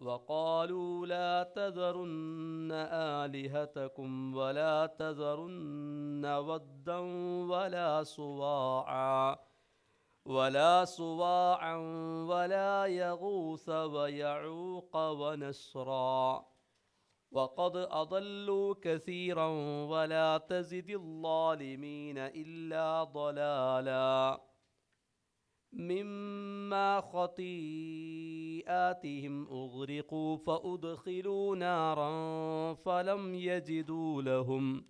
وقالوا لا تذرن آلهتكم ولا تذرن ودا ولا سواعا ولا سواعا ولا يغوث ويعوق ونسرا. وقد أضلوا كثيرا ولا تزد الظالمين إلا ضلالا. مما خطيئاتهم أغرقوا فأدخلوا نارا فلم يجدوا لهم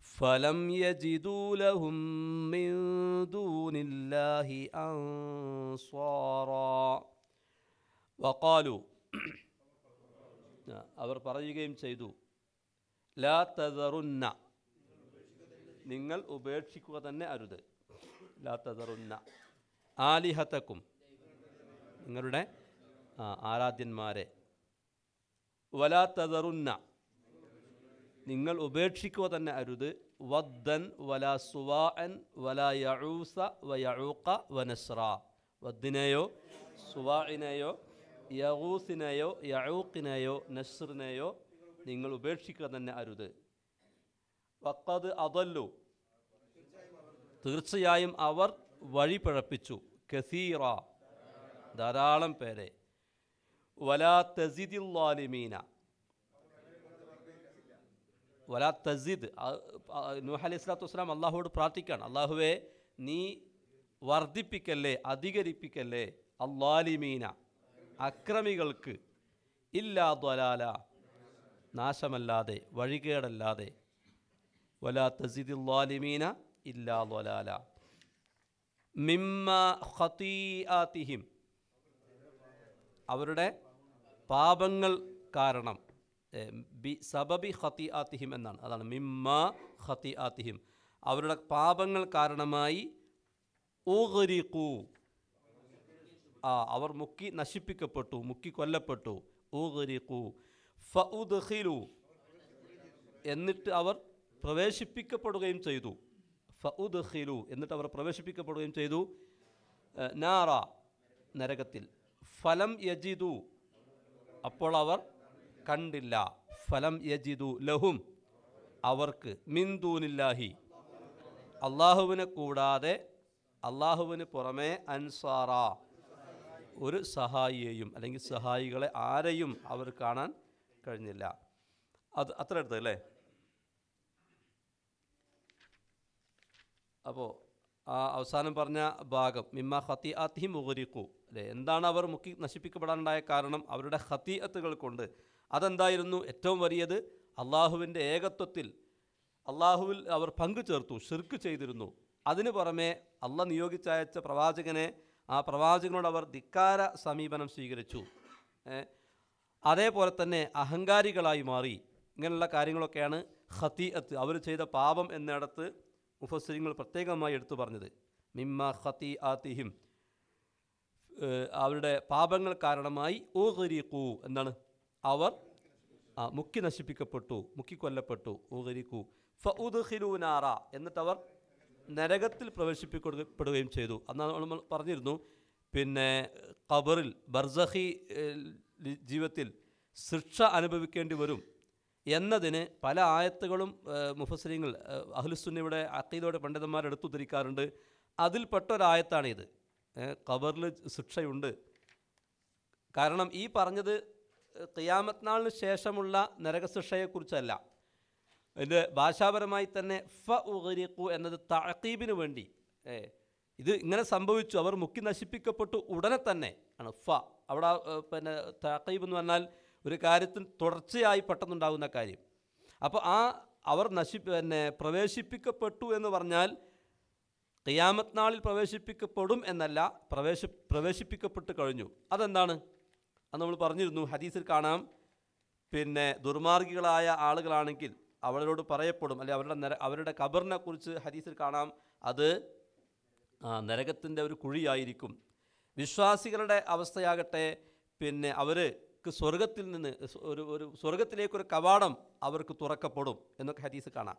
فلم يجدوا لهم من دون الله أنصارا وقالوا അവർ പറയുകയും ചെയ്തു ലാ തതറുന്ന നിങ്ങൾ ഉപേക്ഷിക്കുക തന്നെ അരുത് ലാ തതറുന്ന ആലിഹത്തക്കും നിങ്ങളുടെ ആ, ആരാധ്യന്മാരെ. വലാ തതറുന്ന നിങ്ങൾ ഉപേക്ഷിക്കുക തന്നെ അരുത്. വദ്ദൻ വല സുവാൻ വല യഴൂസ വയഴൂക്ക വനസ്ര വദ്ദിനെയോ സുവാഇനെയോ യഹൂസിനെയോ യഴൂക്കിനെയോ നസ്റിനെയോ നിങ്ങൾ ഉപേക്ഷിക്കുക തന്നെ അരുത്. വക്കത് അതല്ലു തീർച്ചയായും അവർ വഴി പിഴപ്പിച്ചു കസീറ ധാരാളം പേരെ. വലാ തസിദില്ലാലിമീന. വലാ തസിദ് നൂഹ് അലൈഹി വസ്സലാം അള്ളാഹുവോട് പ്രാർത്ഥിക്കുകയാണ്. അള്ളാഹുവെ നീ വർദ്ധിപ്പിക്കല്ലേ അധികരിപ്പിക്കല്ലേ അള്ളാലിമീന അക്രമികൾക്ക് ഇല്ലാ ദ്വലാല നാശമല്ലാതെ വഴികേടല്ലാതെ. വലാ തസിദില്ലാലിമീന ഇല്ലാ ദ്വലാല. മിമ്മ ഖതീആതിഹിം അവരുടെ പാപങ്ങൾ കാരണം ബി സബബി ഹത്തി ആത്തിഹിം എന്നാണ്. അതാണ് മിമ്മ ഹത്തി ആത്തിഹിം അവരുടെ പാപങ്ങൾ കാരണമായി ഊഹരിക്കൂ ആ അവർ മുക്കി നശിപ്പിക്കപ്പെട്ടു മുക്കി കൊല്ലപ്പെട്ടു. ഊഹരിക്കൂ ഫഉദ്ഖിലു. എന്നിട്ട് അവർ പ്രവേശിപ്പിക്കപ്പെടുകയും ചെയ്തു. ഫഉദ്ഖിലു. എന്നിട്ട് അവർ പ്രവേശിപ്പിക്കപ്പെടുകയും ചെയ്തു നാറ നരകത്തിൽ. ഫലം യജിതു അപ്പോൾ അവർ കണ്ടില്ല. ഫലം യജിതു ലഹും. അവർക്ക് മിന്ദൂനില്ലാഹി അള്ളാഹുവിനെ കൂടാതെ അള്ളാഹുവിന് പുറമേ അൻസാറ ഒരു സഹായിയെയും അല്ലെങ്കിൽ സഹായികളെ ആരെയും അവർ കാണാൻ കഴിഞ്ഞില്ല. അത് അത്ര എടുത്തത് അല്ലേ അപ്പോൾ ആ അവസാനം പറഞ്ഞ ഭാഗം മിമ്മ ഹത്തി അത്തി മുഗരിക്കു അല്ലേ എന്താണ് അവർ മുക്കി നശിപ്പിക്കപ്പെടാനുണ്ടായ കാരണം? അവരുടെ ഹത്തിയത്തുകൾ കൊണ്ട്. അതെന്തായിരുന്നു? ഏറ്റവും വലിയത് അള്ളാഹുവിന്റെ ഏകത്വത്തിൽ അള്ളാഹുവിൽ അവർ പങ്കു ചേർത്തു ഷിർക്ക് ചെയ്തിരുന്നു. അതിനു പുറമെ അല്ല നിയോഗിച്ചയച്ച പ്രവാചകനെ ആ പ്രവാചകനോട് അവർ ധിക്കാര സമീപനം സ്വീകരിച്ചു. അതേപോലെ തന്നെ അഹങ്കാരികളായി മാറി. ഇങ്ങനെയുള്ള കാര്യങ്ങളൊക്കെയാണ് ഹത്തിയത്ത് അവർ ചെയ്ത പാപം എന്നിടത്ത് മുഫസ്സിരിങ്ങൾ പ്രത്യേകമായി എടുത്തു പറഞ്ഞത്. മിമ്മ ഖത്തി ആത്തിഹിം അവരുടെ പാപങ്ങൾ കാരണമായി ഊഹരിക്കൂ എന്നാണ്. അവർ മുക്കി നശിപ്പിക്കപ്പെട്ടു മുക്കി കൊല്ലപ്പെട്ടു ഊഹരിക്കൂ ഫഉദ്ഖിലൂനാറ എന്നിട്ട് അവർ നരകത്തിൽ പ്രവേശിപ്പിക്കപ്പെടുകയും ചെയ്തു. അന്നാണ് നമ്മൾ പറഞ്ഞിരുന്നു പിന്നെ ഖബറിൽ ബർസഹി ജീവിതത്തിൽ ശിക്ഷ അനുഭവിക്കേണ്ടി വരും. എന്നതിന് പല ആയത്തുകളും മുഫസ്ലിങ്ങൾ അഹ്ലുസുന്നിയുടെ അക്കീദോടെ പണ്ഡിതന്മാർ എടുത്തു ധരിക്കാറുണ്ട് അതിൽപ്പെട്ട ഒരായത്താണിത് ഖബറിൽ ശിക്ഷയുണ്ട്. കാരണം ഈ പറഞ്ഞത് ഖിയാമത്ത് നാളിന് ശേഷമുള്ള നരകശിക്ഷയെക്കുറിച്ചല്ല. അതിന്റെ ഭാഷാപരമായി തന്നെ ഫ ഉഗരിഖു എന്നത് തഴക്കീബിന് വേണ്ടി ഇത് ഇങ്ങനെ സംഭവിച്ചു. അവർ മുക്കി നശിപ്പിക്കപ്പെട്ടു ഉടനെ തന്നെ ആണ് ഫ. അവിടെ പിന്നെ തഴക്കീബ് എന്ന് പറഞ്ഞാൽ ഒരു കാര്യത്തിൽ തുടർച്ചയായി പെട്ടെന്നുണ്ടാകുന്ന കാര്യം. അപ്പോൾ ആ അവർ നശി പിന്നെ പ്രവേശിപ്പിക്കപ്പെട്ടു എന്ന് പറഞ്ഞാൽ ഖിയാമത്ത് നാളിൽ പ്രവേശിപ്പിക്കപ്പെടും എന്നല്ല പ്രവേശ പ്രവേശിപ്പിക്കപ്പെട്ട് കഴിഞ്ഞു. അതെന്താണ്? അത് നമ്മൾ പറഞ്ഞിരുന്നു ഹദീസിൽ കാണാം. പിന്നെ ദുർമാർഗികളായ ആളുകളാണെങ്കിൽ അവരോട് പറയപ്പെടും അല്ലെ അവരുടെ നര അവരുടെ കബറിനെ കുറിച്ച് ഹദീസിൽ കാണാം. അത് നരകത്തിന്റെ ഒരു കുഴിയായിരിക്കും. വിശ്വാസികളുടെ അവസ്ഥയാകട്ടെ പിന്നെ അവർക്ക് സ്വർഗത്തിൽ നിന്ന് ഒരു ഒരു സ്വർഗത്തിലേക്കൊരു കവാടം അവർക്ക് തുറക്കപ്പെടും എന്നൊക്കെ ഹദീസ് കാണാം.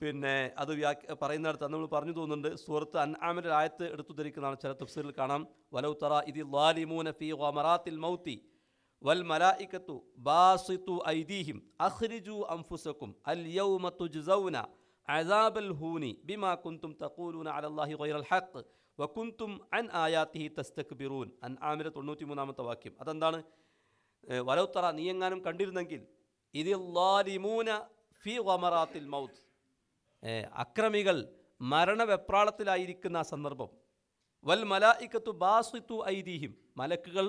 പിന്നെ അത് വ്യാഖ്യ പറയുന്നിടത്ത് നമ്മൾ പറഞ്ഞു തോന്നുന്നുണ്ട് സുഹൃത്ത് അൻആമിന്റെ ആയത്ത് എടുത്തു ധരിക്കുന്നതാണ് ചില തഫ്സീറിൽ കാണാം. വലൗ തറ ഇതി ലാലിമൂന ഫി ഗമറാത്തിൽ മൗത്തി വൽ മലായിക്കത്തു ബാസിത്തു ഐദീഹിം അഹ്രിജു അംഫുസക്കും അൽ യൗമ തുജ്സൗന അസാബൽ ഹൂനി ബിമാ കുന്തും തഖൂലൂന അലല്ലാഹി ഗൈറൽ ഹഖ്. വകുന്തും അൻ ആയാത്തിഹി തസ്തക്ബിറൂൻ. അൻ ആമിര തൊണ്ണൂറ്റി മൂന്നാമത്തെ വാക്യം. അതെന്താണ്? വലൗത്തറ നീ എങ്ങാനും കണ്ടിരുന്നെങ്കിൽ ഇതിൽ ഫി വമറാത്തിൽ മൗത്ത്. അക്രമികൾ മരണവെപ്രാളത്തിലായിരിക്കുന്ന ആ സന്ദർഭം. വൽ മലായിക്കത്തു ബാസിത്തു ഐതിഹിം മലക്കുകൾ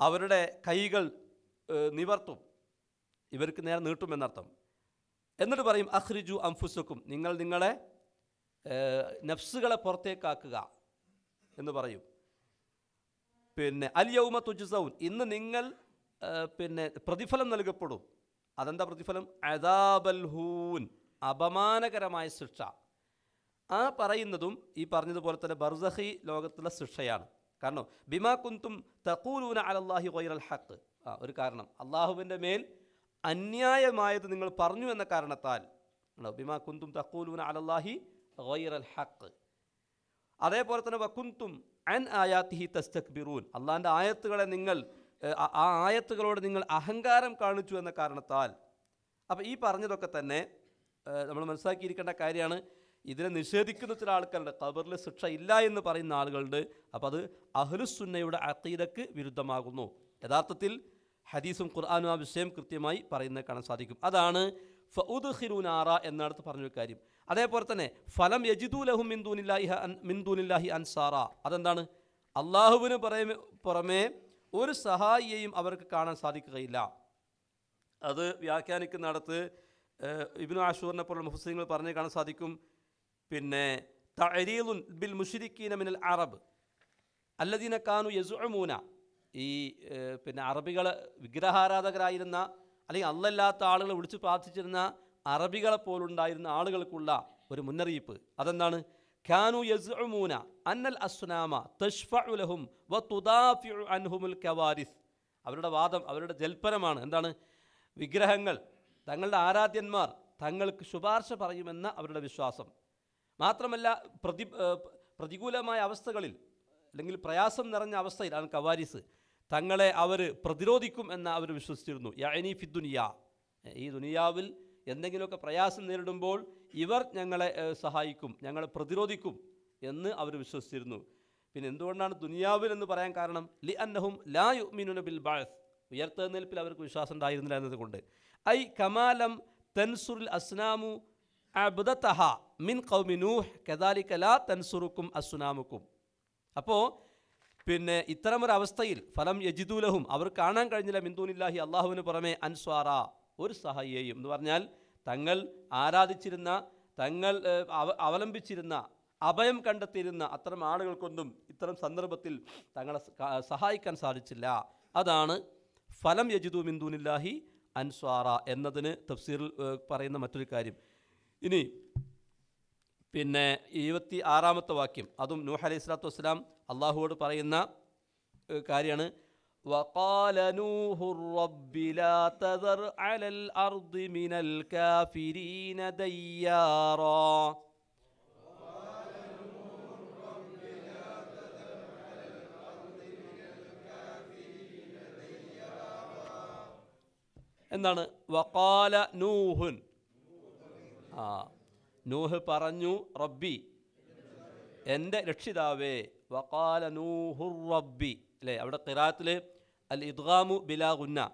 അവരുടെ കൈകൾ നിവർത്തും. ഇവർക്ക് നേരെ നീട്ടുമെന്നർത്ഥം. എന്നിട്ട് പറയും അഹ്രിജു അംഫുസക്കും. നിങ്ങൾ നിങ്ങളെ നഫ്സുകളെ പുറത്തേക്കാക്കുക എന്ന് പറയും. പിന്നെ അൽ യൗമ തുജുസൗൻ ഇന്ന് നിങ്ങൾ പിന്നെ പ്രതിഫലം നൽകപ്പെടും. അതെന്താ പ്രതിഫലം? അദാബൽ ഹൂൻ അപമാനകരമായ ശിക്ഷ. ആ പറയുന്നതും ഈ പറഞ്ഞതുപോലെ തന്നെ ബർസഹി ലോകത്തുള്ള ശിക്ഷയാണ്. കാരണം ബിമാ കുന്തും തക്കൂലൂന അലല്ലാഹി ഗൈറൽ ഹക്ക് ആ ഒരു കാരണം. അള്ളാഹുവിന്റെ മേൽ അന്യായമായത് നിങ്ങൾ പറഞ്ഞു എന്ന കാരണത്താൽ ബിമാ കുന്തും തക്കൂലൂന അലല്ലാഹി ഗൈറൽ ഹക്ക് അതേപോലെ തന്നെ വക്കുന്തും അൻ ആയാത്തിഹി തസ്തക്ബിറൂൻ. അള്ളാഹിന്റെ ആയത്തുകളെ നിങ്ങൾ ആ- ആയത്തുകളോട് നിങ്ങൾ അഹങ്കാരം കാണിച്ചു എന്ന കാരണത്താൽ. അപ്പോൾ ഈ പറഞ്ഞതൊക്കെ തന്നെ നമ്മൾ മനസ്സിലാക്കിയിരിക്കേണ്ട കാര്യമാണ്. ഇതിനെ നിഷേധിക്കുന്ന ചില ആൾക്കാരുണ്ട്. ഖബറിൽ ശിക്ഷ ഇല്ല എന്ന് പറയുന്ന ആളുകളുണ്ട്. അപ്പോൾ അത് അഹ്ലുസുന്നയുടെ അക്കീതക്ക് വിരുദ്ധമാകുന്നു. യഥാർത്ഥത്തിൽ ഹദീസും ഖുർആാനും ആ വിഷയം കൃത്യമായി പറയുന്നത് കാണാൻ സാധിക്കും. അതാണ് ഫഉദ്ഖിലൂനാറ എന്നടുത്ത് പറഞ്ഞൊരു കാര്യം. അതേപോലെ തന്നെ ഫലം യജിദു ലഹു മിന്ദൂനില്ലാഹി മിന്ദൂനില്ലാഹി അൻസാറ. അതെന്താണ്? അള്ളാഹുവിന് പുറമെ പുറമേ ഒരു സഹായിയെയും അവർക്ക് കാണാൻ സാധിക്കുകയില്ല. അത് വ്യാഖ്യാനിക്കുന്നിടത്ത് ഇബിനു ആഷൂറിനെ പോലുള്ള മുഹസിങ്ങൾ പറഞ്ഞു കാണാൻ സാധിക്കും. പിന്നെ തഅരീലുൻ ബിൽ മുഷിരിക്കീന മിനൽ അറബ്. അല്ലദീന കാനു യസുഅമൂന ഈ പിന്നെ അറബികൾ വിഗ്രഹാരാധകരായിരുന്ന അല്ലെങ്കിൽ അല്ലല്ലാത്ത ആളുകളെ വിളിച്ച് പ്രാർത്ഥിച്ചിരുന്ന അറബികളെ പോലുണ്ടായിരുന്ന ആളുകൾക്കുള്ള ഒരു മുന്നറിയിപ്പ്. അതെന്താണ്? ഖാനു യസുഅമൂന അന്നൽ അസ്നാമ തഷ്ഫഉ ലഹും വ തുദാഫിഉ കവാരിസ്. അവരുടെ വാദം അവരുടെ ജൽപ്പനമാണ്. എന്താണ്? വിഗ്രഹങ്ങൾ. തങ്ങളുടെ ആരാധ്യന്മാർ തങ്ങൾക്ക് ശുപാർശ പറയുമെന്ന അവരുടെ വിശ്വാസം. മാത്രമല്ല പ്രതി പ്രതികൂലമായ അവസ്ഥകളിൽ അല്ലെങ്കിൽ പ്രയാസം നിറഞ്ഞ അവസ്ഥയിലാണ് കവാരിസ്. തങ്ങളെ അവർ പ്രതിരോധിക്കും എന്ന് അവർ വിശ്വസിച്ചിരുന്നു. യഅനി ഫി ഈ ദുനിയാവിൽ എന്തെങ്കിലുമൊക്കെ പ്രയാസം നേരിടുമ്പോൾ ഇവർ ഞങ്ങളെ സഹായിക്കും ഞങ്ങളെ പ്രതിരോധിക്കും എന്ന് അവർ വിശ്വസിച്ചിരുന്നു. പിന്നെ എന്തുകൊണ്ടാണ് ദുനിയാവിൽ എന്ന് പറയാൻ കാരണം? ലി അന്നഹും ലാ യുഅ്മിനുന ബിൽ ബഅസ്. ഉയർത്തെഴുന്നേൽപ്പിൽ അവർക്ക് വിശ്വാസം ഉണ്ടായിരുന്നില്ല എന്നതുകൊണ്ട്. ഐ കമാലം തൻസുറുൽ അസ്നാമു അബ്ദത്തഹ മിൻ ഖൗമി നൂഹ് കലാ തൻസുറുക്കും അസ്നാമുക്കും. അപ്പോൾ പിന്നെ ഇത്തരമൊരവസ്ഥയിൽ ഫലം യജിദൂലഹും അവർ കാണാൻ കഴിഞ്ഞില്ല മിന്ദൂനില്ലാഹി അള്ളാഹുവിന് പുറമെ അൻസ്വാറ ഒരു സഹായിയെയും. എന്ന് പറഞ്ഞാൽ തങ്ങൾ ആരാധിച്ചിരുന്ന തങ്ങൾ അവലംബിച്ചിരുന്ന അഭയം കണ്ടെത്തിയിരുന്ന അത്തരം ആളുകൾക്കൊന്നും ഇത്തരം സന്ദർഭത്തിൽ തങ്ങളെ സഹായിക്കാൻ സാധിച്ചില്ല. അതാണ് ഫലം യജിതു മിന്ദൂനില്ലാഹി അൻസ്വാറ എന്നതിന് തഫ്സീറിൽ പറയുന്ന മറ്റൊരു കാര്യം. ഇനി പിന്നെ ഇരുപത്തി ആറാമത്തെ വാക്യം. അതും നൂഹ് അലൈഹി സ്വലാത്തു വസ്സലാം അള്ളാഹുവോട് പറയുന്ന കാര്യമാണ്. وقال نوح رب لا تذر على الأرض من الكافرين ديارا എന്താണ് വക്കാല നൂഹുൻ ആ നൂഹ് പറഞ്ഞു റബ്ബി എൻ്റെ രക്ഷിതാവേ വക്കാല നൂഹുർ റബ്ബി അല്ലേ അവിടെ ഖിറാത്തിൽ അൽ ഇദ്ഗാമു ബിലാ ഗുന്ന.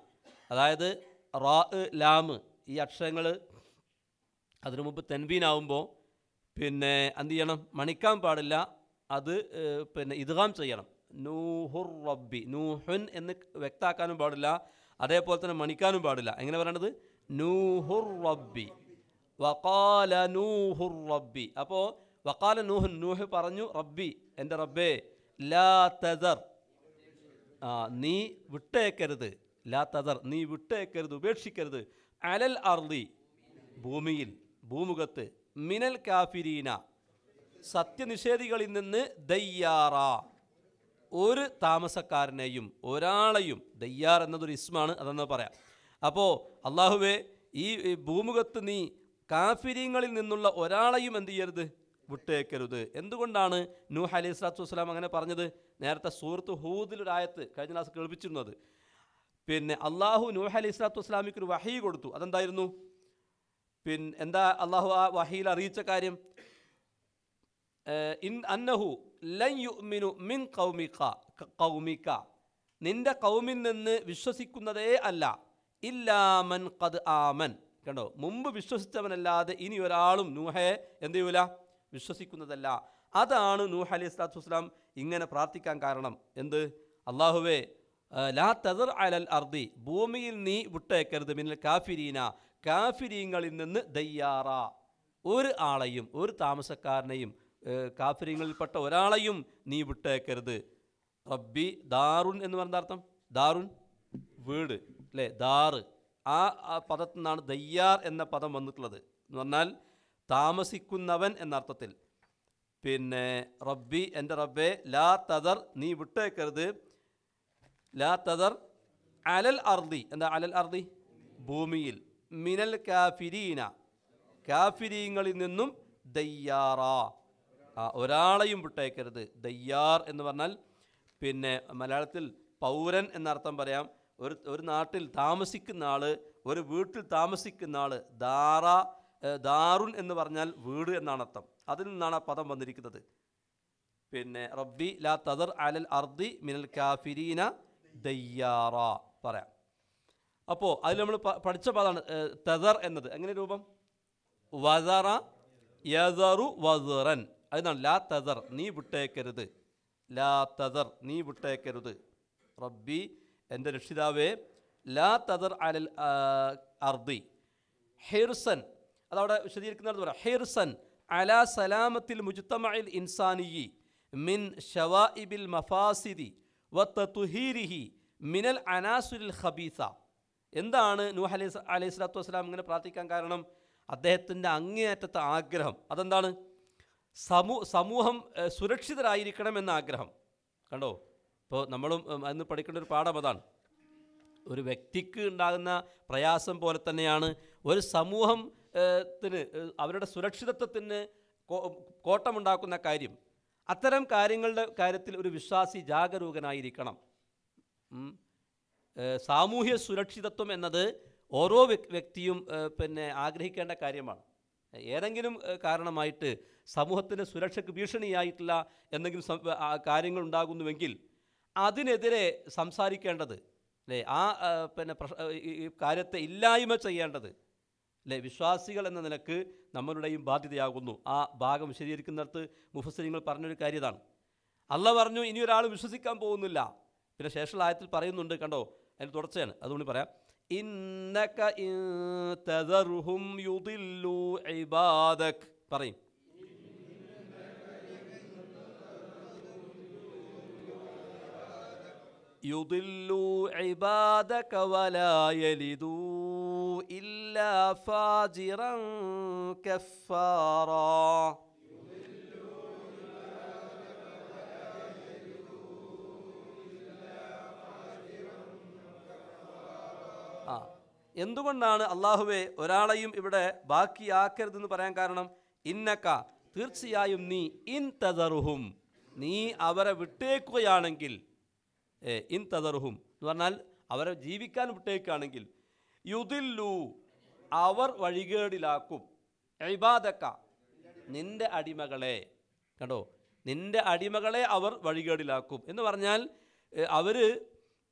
അതായത് റാ ലാമ് ഈ അക്ഷരങ്ങൾ അതിനു മുമ്പ് തെൻവീനാവുമ്പോൾ പിന്നെ എന്ത് ചെയ്യണം? മണിക്കാൻ പാടില്ല. അത് പിന്നെ ഇദ്ഗാം ചെയ്യണം. നൂഹുർ റബ്ബി. നൂഹുൻ എന്ന് വ്യക്താക്കാനും പാടില്ല. അതേപോലെ തന്നെ മണിക്കാനും പാടില്ല. എങ്ങനെ പറയണത്? നൂഹുർ റബ്ബി. വക്കാല നൂഹുർ റബ്ബി. അപ്പോൾ വക്കാല നൂഹുൻ. നൂഹ് പറഞ്ഞു റബ്ബി. എന്റെ റബ്ബേ ലാ തദർ. നീ വിട്ടേക്കരുത് ലാ തദർ നീ വിട്ടേക്കരുത് ഉപേക്ഷിക്കരുത്. അലൽ അർലി ഭൂമിയിൽ ഭൂമുഖത്ത്. മിനൽ കാഫിരീന സത്യനിഷേധികളിൽ നിന്ന് ദയ്യാറ. ഒരു താമസക്കാരനെയും ഒരാളെയും ദയ്യാർ എന്നതൊരു ഇസ്മാണ് അതെന്ന് പറയാം. അപ്പോൾ അള്ളാഹുവെ ഈ ഭൂമുഖത്ത് നീ കാഫിരീങ്ങളിൽ നിന്നുള്ള ഒരാളെയും എന്ത് ചെയ്യരുത്? വിട്ടേക്കരുത്. എന്തുകൊണ്ടാണ് നൂഹ് അലൈഹി സ്വലാത്തു വസ്സലാം അങ്ങനെ പറഞ്ഞത്? നേരത്തെ സൂറത്ത് ഹൂദിലൊരായത്ത് കഴിഞ്ഞ ക്ലാസ് കേൾപ്പിച്ചിരുന്നത്. പിന്നെ അള്ളാഹു നൂഹ് അലൈഹി സ്വലാത്തു വസ്സലാമിക്ക് ഒരു വഹി കൊടുത്തു. അതെന്തായിരുന്നു? പിന്നെ എന്താ അള്ളാഹു ആ വഹിയിൽ അറിയിച്ച കാര്യം? ഇൻ അന്നഹു ലു മിൻ കൗമിക കൗമിക നിന്റെ കൗമിൽ നിന്ന് വിശ്വസിക്കുന്നതേ അല്ല. ഇല്ലാമൻ കത് ആമൻ. കണ്ടോ? മുമ്പ് വിശ്വസിച്ചവനല്ലാതെ ഇനി ഒരാളും നൂഹയെ എന്ത് ചെയ്യൂല? വിശ്വസിക്കുന്നതല്ല. അതാണ് നൂഹ് അലി സ്വലാത്തു വസ്സലാം ഇങ്ങനെ പ്രാർത്ഥിക്കാൻ കാരണം. എന്ത്? അള്ളാഹുവേ ലാ തദർ അലൽ അർദി ഭൂമിയിൽ നീ വിട്ടേക്കരുത്. മിന്നൽ കാഫിരീന കാഫിരീങ്ങളിൽ നിന്ന് ദയ്യാറ. ഒരു ആളെയും ഒരു താമസക്കാരനെയും കാഫിരീങ്ങളിൽപ്പെട്ട ഒരാളെയും നീ വിട്ടേക്കരുത്. റബ്ബി ദാറുൻ എന്ന് പറഞ്ഞ അർത്ഥം? ദാറുൻ? വീട് അല്ലേ? ദാറ്. ആ പദത്തിൽ നിന്നാണ് ദയ്യാർ എന്ന പദം വന്നിട്ടുള്ളത്. എന്ന് പറഞ്ഞാൽ താമസിക്കുന്നവൻ എന്നർത്ഥത്തിൽ. പിന്നെ റബ്ബി എന്റെ റബ്ബെ ലാ തദർ നീ വിട്ടേക്കരുത്. ലാ തദർ അലൽ അർദി. എന്താ അലൽ അർദി? ഭൂമിയിൽ. മിനൽ കാഫിരീന. കാഫിരീങ്ങളിൽ നിന്നും ദയ്യാറ. ആ ഒരാളെയും വിട്ടേക്കരുത്. ദയ്യാർ എന്ന് പറഞ്ഞാൽ പിന്നെ മലയാളത്തിൽ പൗരൻ എന്നർത്ഥം പറയാം. ഒരു ഒരു നാട്ടിൽ താമസിക്കുന്ന ആൾ ഒരു വീട്ടിൽ താമസിക്കുന്ന ആൾ ദാറ ദാറുൻ എന്ന് പറഞ്ഞാൽ വീട് എന്നാണ് അർത്ഥം. അതിൽ നിന്നാണ് ആ പദം വന്നിരിക്കുന്നത്. പിന്നെ റബ്ബി ലാ തദർ അലൽ അർദി മിനൽ കാഫിരീന ദയ്യാറ പറയാം. അപ്പോൾ അതിൽ നമ്മൾ പഠിച്ച പദമാണ് തദർ എന്നത്. എങ്ങനെ രൂപം? വദറ യദറു വദറൻ. അതാണ് ലാ തദർ നീ വിട്ടേക്കരുത്. ലാ തദർ നീ വിട്ടേക്കരുത്. റബ്ബി എന്റെ രക്ഷിതാവേ ലാ തദർ അലൽ അർദി. ഹിർസൻ അതവിടെ വിശദീകരിക്കുന്നത് പറയാം ഹിർസൻ അലാ സലാമത്തിൽ മുജ്തമഇൽ ഇൻസാനിയി മിൻ ഷവാഇബിൽ മഫാസിദി വത്തുഹീരിഹി മിനൽ അനാസുരിൽ ഖബീസ. എന്താണ് നൂഹ് അലൈഹി അലൈഹി സ്വലാത്തു വസ്സലാം ഇങ്ങനെ പ്രാർത്ഥിക്കാൻ കാരണം? അദ്ദേഹത്തിന്റെ അങ്ങേയറ്റത്തെ ആഗ്രഹം. അതെന്താണ്? സമൂ സമൂഹം സുരക്ഷിതരായിരിക്കണം എന്ന ആഗ്രഹം. കണ്ടോ? ഇപ്പോൾ നമ്മളും അന്ന് പഠിക്കേണ്ട ഒരു പാഠം അതാണ്. ഒരു വ്യക്തിക്ക് ഉണ്ടാകുന്ന പ്രയാസം പോലെ തന്നെയാണ് ഒരു സമൂഹം ത്തിന് അവരുടെ സുരക്ഷിതത്വത്തിന് കോട്ടമുണ്ടാക്കുന്ന കാര്യം. അത്തരം കാര്യങ്ങളുടെ കാര്യത്തിൽ ഒരു വിശ്വാസി ജാഗരൂകനായിരിക്കണം. സാമൂഹ്യ സുരക്ഷിതത്വം എന്നത് ഓരോ വ്യക്തിയും പിന്നെ ആഗ്രഹിക്കേണ്ട കാര്യമാണ്. ഏതെങ്കിലും കാരണമായിട്ട് സമൂഹത്തിന് സുരക്ഷയ്ക്ക് ഭീഷണിയായിട്ടുള്ള എന്തെങ്കിലും കാര്യങ്ങൾ ഉണ്ടാകുന്നുവെങ്കിൽ അതിനെതിരെ സംസാരിക്കേണ്ടത് അല്ലേ? ആ പിന്നെ ഈ കാര്യത്തെ ഇല്ലായ്മ ചെയ്യേണ്ടത് അല്ലെ വിശ്വാസികൾ എന്ന നിലയ്ക്ക് നമ്മളുടെയും ബാധ്യതയാകുന്നു. ആ ഭാഗം വിശദീകരിക്കുന്നിടത്ത് മുഫസരിങ്ങൾ പറഞ്ഞൊരു കാര്യതാണ്. അല്ല പറഞ്ഞു ഇനി ഒരാൾ വിശ്വസിക്കാൻ പോകുന്നില്ല. പിന്നെ ശേഷമുള്ള ആയത്തിൽ പറയുന്നുണ്ട് കണ്ടോ? അതിന് തുടർച്ചയാണ്. അതുകൊണ്ട് പറയാം. ഇന്നക യുദില്ലു പറയും. യുദില്ലു ഇബാദക വലായലിദൂ إلا فاجرا كفارا ആ എന്തുകൊണ്ടാണ് അള്ളാഹുവെ ഒരാളെയും ഇവിടെ ബാക്കിയാക്കരുതെന്ന് പറയാൻ കാരണം ഇന്നക്ക തീർച്ചയായും നീ ഇൻ തദറുഹും നീ അവരെ വിട്ടേക്കുകയാണെങ്കിൽ ഏ, ഇൻ തദറുഹും എന്ന് പറഞ്ഞാൽ അവരെ ജീവിക്കാൻ വിട്ടേക്കുകയാണെങ്കിൽ യുദില്ലു അവർ വഴികേടിലാക്കും. ഇബാദക്ക നിന്റെ അടിമകളെ. കണ്ടോ? നിന്റെ അടിമകളെ അവർ വഴികേടിലാക്കും. എന്ന് പറഞ്ഞാൽ അവർ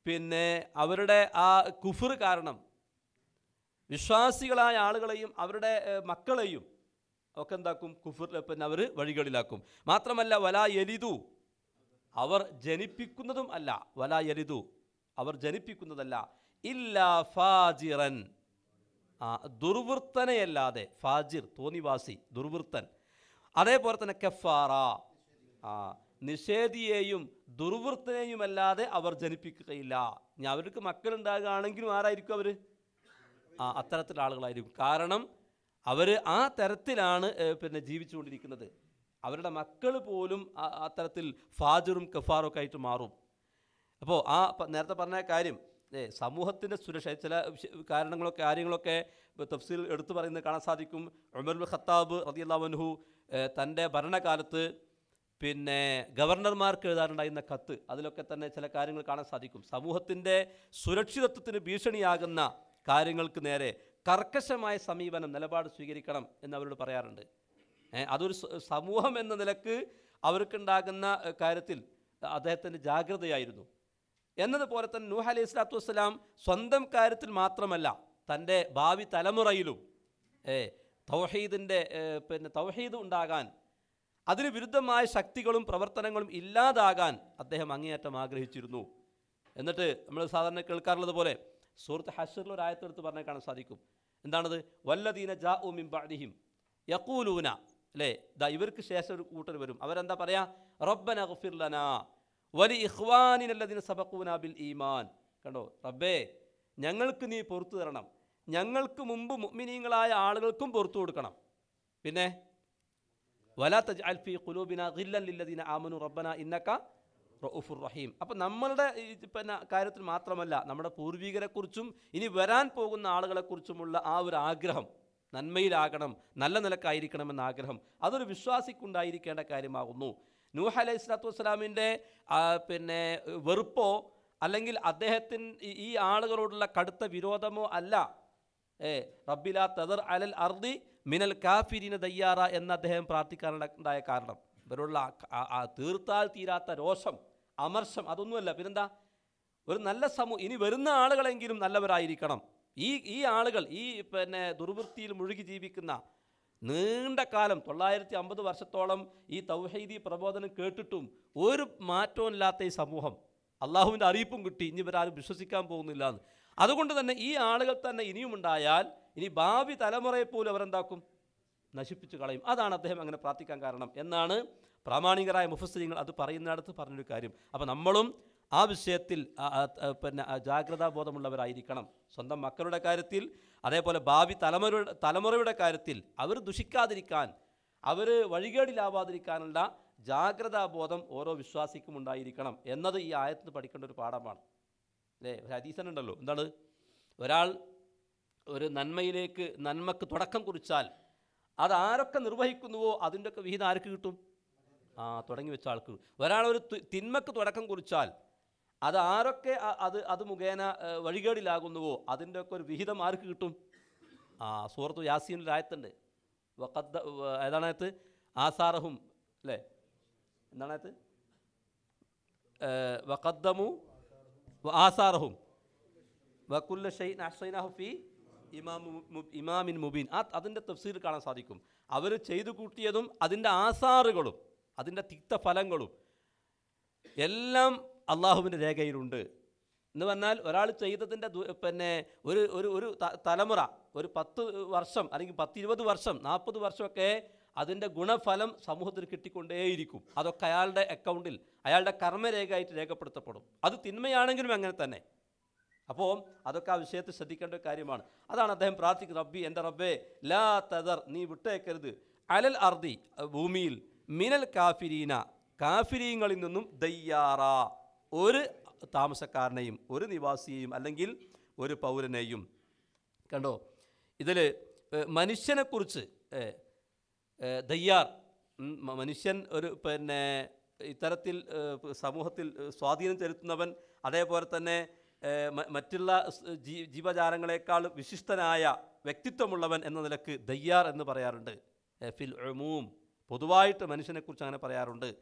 പിന്നെ അവരുടെ ആ കുഫർ കാരണം വിശ്വാസികളായ ആളുകളെയും അവരുടെ മക്കളെയും ഒക്കെ എന്താക്കും? കുഫർ പിന്നെ അവർ വഴികളിലാക്കും മാത്രമല്ല വലാ എലിതു അവർ ജനിപ്പിക്കുന്നതും അല്ല. വലാ എലിതു അവർ ജനിപ്പിക്കുന്നതല്ല. ഇല്ലാ ഫാജിറൻ. ആ ദുർവൃത്തനെയല്ലാതെ ഫാജിർ തോന്നിവാസി ദുർവൃത്തൻ. അതേപോലെ തന്നെ കഫാറ. ആ നിഷേധിയെയും ദുർവൃത്തനെയുമല്ലാതെ അവർ ജനിപ്പിക്കുകയില്ല. ഇനി അവർക്ക് മക്കളുണ്ടാകുകയാണെങ്കിലും ആരായിരിക്കും അവർ ആ അത്തരത്തിലുള്ള ആളുകളായിരിക്കും. കാരണം അവർ ആ തരത്തിലാണ് പിന്നെ ജീവിച്ചുകൊണ്ടിരിക്കുന്നത്. അവരുടെ മക്കൾ പോലും അത്തരത്തിൽ ഫാജറും കഫാറും ഒക്കെ ആയിട്ട് മാറും. അപ്പോൾ ആ നേരത്തെ പറഞ്ഞ കാര്യം സമൂഹത്തിന്റെ സുരക്ഷ ചില കാരണങ്ങളൊക്കെ കാര്യങ്ങളൊക്കെ തഫ്സീൽ എടുത്തു പറയുന്നത് കാണാൻ സാധിക്കും. ഉമർ ഖത്താബ് റതിയല്ലാവൻഹു തന്റെ ഭരണകാലത്ത് പിന്നെ ഗവർണർമാർക്ക് എഴുതാറുണ്ടായിരുന്ന കത്ത് അതിലൊക്കെ തന്നെ ചില കാര്യങ്ങൾ കാണാൻ സാധിക്കും. സമൂഹത്തിന്റെ സുരക്ഷിതത്വത്തിന് ഭീഷണിയാകുന്ന കാര്യങ്ങൾക്ക് നേരെ കർക്കശമായ സമീപനം നിലപാട് സ്വീകരിക്കണം എന്ന് അവരോട് പറയാറുണ്ട് അതൊരു സമൂഹം എന്ന നിലയ്ക്ക് അവർക്കുണ്ടാകുന്ന കാര്യത്തിൽ അദ്ദേഹത്തിന്റെ ജാഗ്രതയായിരുന്നു. എന്നതുപോലെ തന്നെ നൂഹ് അലൈഹി സ്വലാത്തു വസ്സലാം സ്വന്തം കാര്യത്തിൽ മാത്രമല്ല തന്റെ ഭാവി തലമുറയിലും ഏ തൗഹീദിന്റെ പിന്നെ തൗഹീദ് ഉണ്ടാകാൻ അതിന് വിരുദ്ധമായ ശക്തികളും പ്രവർത്തനങ്ങളും ഇല്ലാതാകാൻ അദ്ദേഹം അങ്ങേയറ്റം ആഗ്രഹിച്ചിരുന്നു. എന്നിട്ട് നമ്മൾ സാധാരണ കേൾക്കാറുള്ളത് പോലെ സൂറത്ത് ഹഷറിൽ ഒരു പറഞ്ഞാൽ കാണാൻ സാധിക്കും. എന്താണത്? വല്ലദീന ജാ ഉ മിംബാദിഹിം യക്കൂലൂന അല്ലേ? ദാ ഇവർക്ക് ശേഷം ഒരു കൂട്ടർ വരും. അവരെന്താ പറയാ? റബ്ബന ലനാ. വലി ഇഹ്വാനിനല്ലതിന് സബക്കൂനാ ബിൽ ഈമാൻ. കണ്ടോ? റബ്ബേ ഞങ്ങൾക്ക് നീ പുറത്തു തരണം. ഞങ്ങൾക്ക് മുമ്പ് മുഗ്മിനീങ്ങളായ ആളുകൾക്കും പുറത്തു കൊടുക്കണം. പിന്നെ വലാ തജ്അൽ ഫീ കുലൂബിന ഗില്ലൻ ലില്ലദീന ആമനു റബ്ബന ഇന്നക്ക റഊഫുർ റഹീം. അപ്പം നമ്മളുടെ പിന്നെ കാര്യത്തിൽ മാത്രമല്ല നമ്മുടെ പൂർവികരെക്കുറിച്ചും ഇനി വരാൻ പോകുന്ന ആളുകളെക്കുറിച്ചുമുള്ള ആ ഒരു ആഗ്രഹം നന്മയിലാകണം നല്ല നിലക്കായിരിക്കണമെന്ന ആഗ്രഹം അതൊരു വിശ്വാസിക്കുണ്ടായിരിക്കേണ്ട കാര്യമാകുന്നു. നൂഹ് അലൈഹി സ്വലാത്തു വസ്സലാമിന്റെ പിന്നെ വെറുപ്പോ അല്ലെങ്കിൽ അദ്ദേഹത്തിന് ഈ- ആളുകളോടുള്ള കടുത്ത വിരോധമോ അല്ല. ഏ റബ്ബില തദർ അലൽ അർദി മിനൽ കാഫിരിന ദയ്യാറ എന്ന് അദ്ദേഹം പ്രാർത്ഥിക്കാനുണ്ടായ കാരണം. ഇവരുള്ള തീർത്താൽ തീരാത്ത രോഷം അമർഷം അതൊന്നുമല്ല. പിന്നെന്താ? ഒരു നല്ല സമൂഹം ഇനി വരുന്ന ആളുകളെങ്കിലും നല്ലവരായിരിക്കണം. ഈ ഈ ആളുകൾ ഈ പിന്നെ ദുർവൃത്തിയിൽ മുഴുകി ജീവിക്കുന്ന നീണ്ട കാലം തൊള്ളായിരത്തി അമ്പത് വർഷത്തോളം ഈ തൗഹീദി പ്രബോധനം കേട്ടിട്ടും ഒരു മാറ്റവും ഇല്ലാത്ത ഈ സമൂഹം അള്ളാഹുവിന്റെ അറിയിപ്പും കിട്ടി. ഇനി ഇവരാരും വിശ്വസിക്കാൻ പോകുന്നില്ല എന്ന്. അതുകൊണ്ട് തന്നെ ഈ ആളുകൾ തന്നെ ഇനിയും ഉണ്ടായാൽ ഇനി ഭാവി തലമുറയെ പോലും അവരെന്താക്കും? നശിപ്പിച്ചു കളയും. അതാണ് അദ്ദേഹം അങ്ങനെ പ്രാർത്ഥിക്കാൻ കാരണം. എന്നാണ് പ്രാമാണികരായ മുഫസ്ലിങ്ങൾ അത് പറയുന്നിടത്ത് പറഞ്ഞൊരു കാര്യം. അപ്പോൾ നമ്മളും ആ വിഷയത്തിൽ പിന്നെ ജാഗ്രതാബോധമുള്ളവരായിരിക്കണം സ്വന്തം മക്കളുടെ കാര്യത്തിൽ അതേപോലെ ഭാവി തലമുറയുടെ തലമുറയുടെ കാര്യത്തിൽ അവർ ദുഷിക്കാതിരിക്കാൻ അവർ വഴികേടിലാവാതിരിക്കാനുള്ള ജാഗ്രതാബോധം ഓരോ വിശ്വാസിക്കും ഉണ്ടായിരിക്കണം എന്നത് ഈ ആയത്തിന് പഠിക്കേണ്ട ഒരു പാഠമാണ്. അല്ലേ? ഹദീസനുണ്ടല്ലോ എന്താണ്? ഒരാൾ ഒരു നന്മയിലേക്ക് നന്മക്ക് തുടക്കം കുറിച്ചാൽ അത് ആരൊക്കെ നിർവഹിക്കുന്നുവോ അതിന്റെയൊക്കെ വിഹിതം ആർക്ക് കിട്ടും? ആ തുടങ്ങി വെച്ച ആൾക്ക്. ഒരാൾ ഒരു തിന്മക്ക് തുടക്കം കുറിച്ചാൽ അത് ആരൊക്കെ അത് അത് മുഖേന വഴികേടിലാകുന്നുവോ വഴികേടിലാകുന്നുവോ അതിന്റെയൊക്കെ ഒരു വിഹിതം ആർക്ക് കിട്ടും? ആ സൂറത്ത് യാസീനിൽ ആയത്തുണ്ട്. വഖദ്ദ വ- ഏതാണ് ആസാറഹും അല്ലേ? എന്താണ് ആയത്ത്? ഏ, വഖദ്ദമു വ ആസാറഹും. വക്കുല്ല ഷൈൻ അഹ്സൈനാഹു ഇമാം ഇമാമു ഇമാമിൻ മുബീൻ. ആ അതിന്റെ തഫ്സീൽ കാണാൻ സാധിക്കും. അവർ ചെയ്തു കൂട്ടിയതും അതിന്റെ ആസാറുകളും അതിന്റെ തിക്തഫലങ്ങളും എല്ലാം അള്ളാഹുവിന്റെ രേഖയിലുണ്ട്. എന്ന് പറഞ്ഞാൽ ഒരാൾ ചെയ്തതിന്റെ പിന്നെ ഒരു ഒരു ഒരു തലമുറ ഒരു പത്ത് വർഷം അല്ലെങ്കിൽ പത്തിരുപത് വർഷം നാൽപ്പത് വർഷമൊക്കെ അതിന്റെ ഗുണഫലം സമൂഹത്തിന് കിട്ടിക്കൊണ്ടേയിരിക്കും. അതൊക്കെ അയാളുടെ അക്കൗണ്ടിൽ അയാളുടെ കർമ്മരേഖയായിട്ട് രേഖപ്പെടുത്തപ്പെടും. അത് തിന്മയാണെങ്കിലും അങ്ങനെ തന്നെ. അപ്പോൾ അതൊക്കെ ആ വിഷയത്തിൽ ശ്രദ്ധിക്കേണ്ട ഒരു കാര്യമാണ്. അതാണ് അദ്ദേഹം പ്രാർത്ഥിക്കുന്നത് റബ്ബി എന്റെ റബ്ബേ ലാ തദർ നീ വിട്ടേക്കരുത്. അലൽ അർദി ഭൂമിയിൽ മിനൽ കാഫിരീന കാഫിരീങ്ങളിൽ നിന്നും ദയ്യാറ. ഒരു താമസക്കാരനെയും ഒരു നിവാസിയെയും അല്ലെങ്കിൽ ഒരു പൗരനെയും കണ്ടോ? ഇതിൽ മനുഷ്യനെക്കുറിച്ച് ദയ്യാർ മനുഷ്യൻ ഒരു പിന്നെ ഇത്തരത്തിൽ സമൂഹത്തിൽ സ്വാധീനം ചെലുത്തുന്നവൻ അതേപോലെ തന്നെ മറ്റുള്ള ജീവജാലങ്ങളെക്കാൾ വിശിഷ്ടനായ വ്യക്തിത്വമുള്ളവൻ എന്ന നിലയ്ക്ക് ദയ്യാർ എന്ന് പറയാറുണ്ട്. ഫിൽ ഉമൂം. പൊതുവായിട്ട് മനുഷ്യനെക്കുറിച്ച് അങ്ങനെ പറയാറുണ്ട്.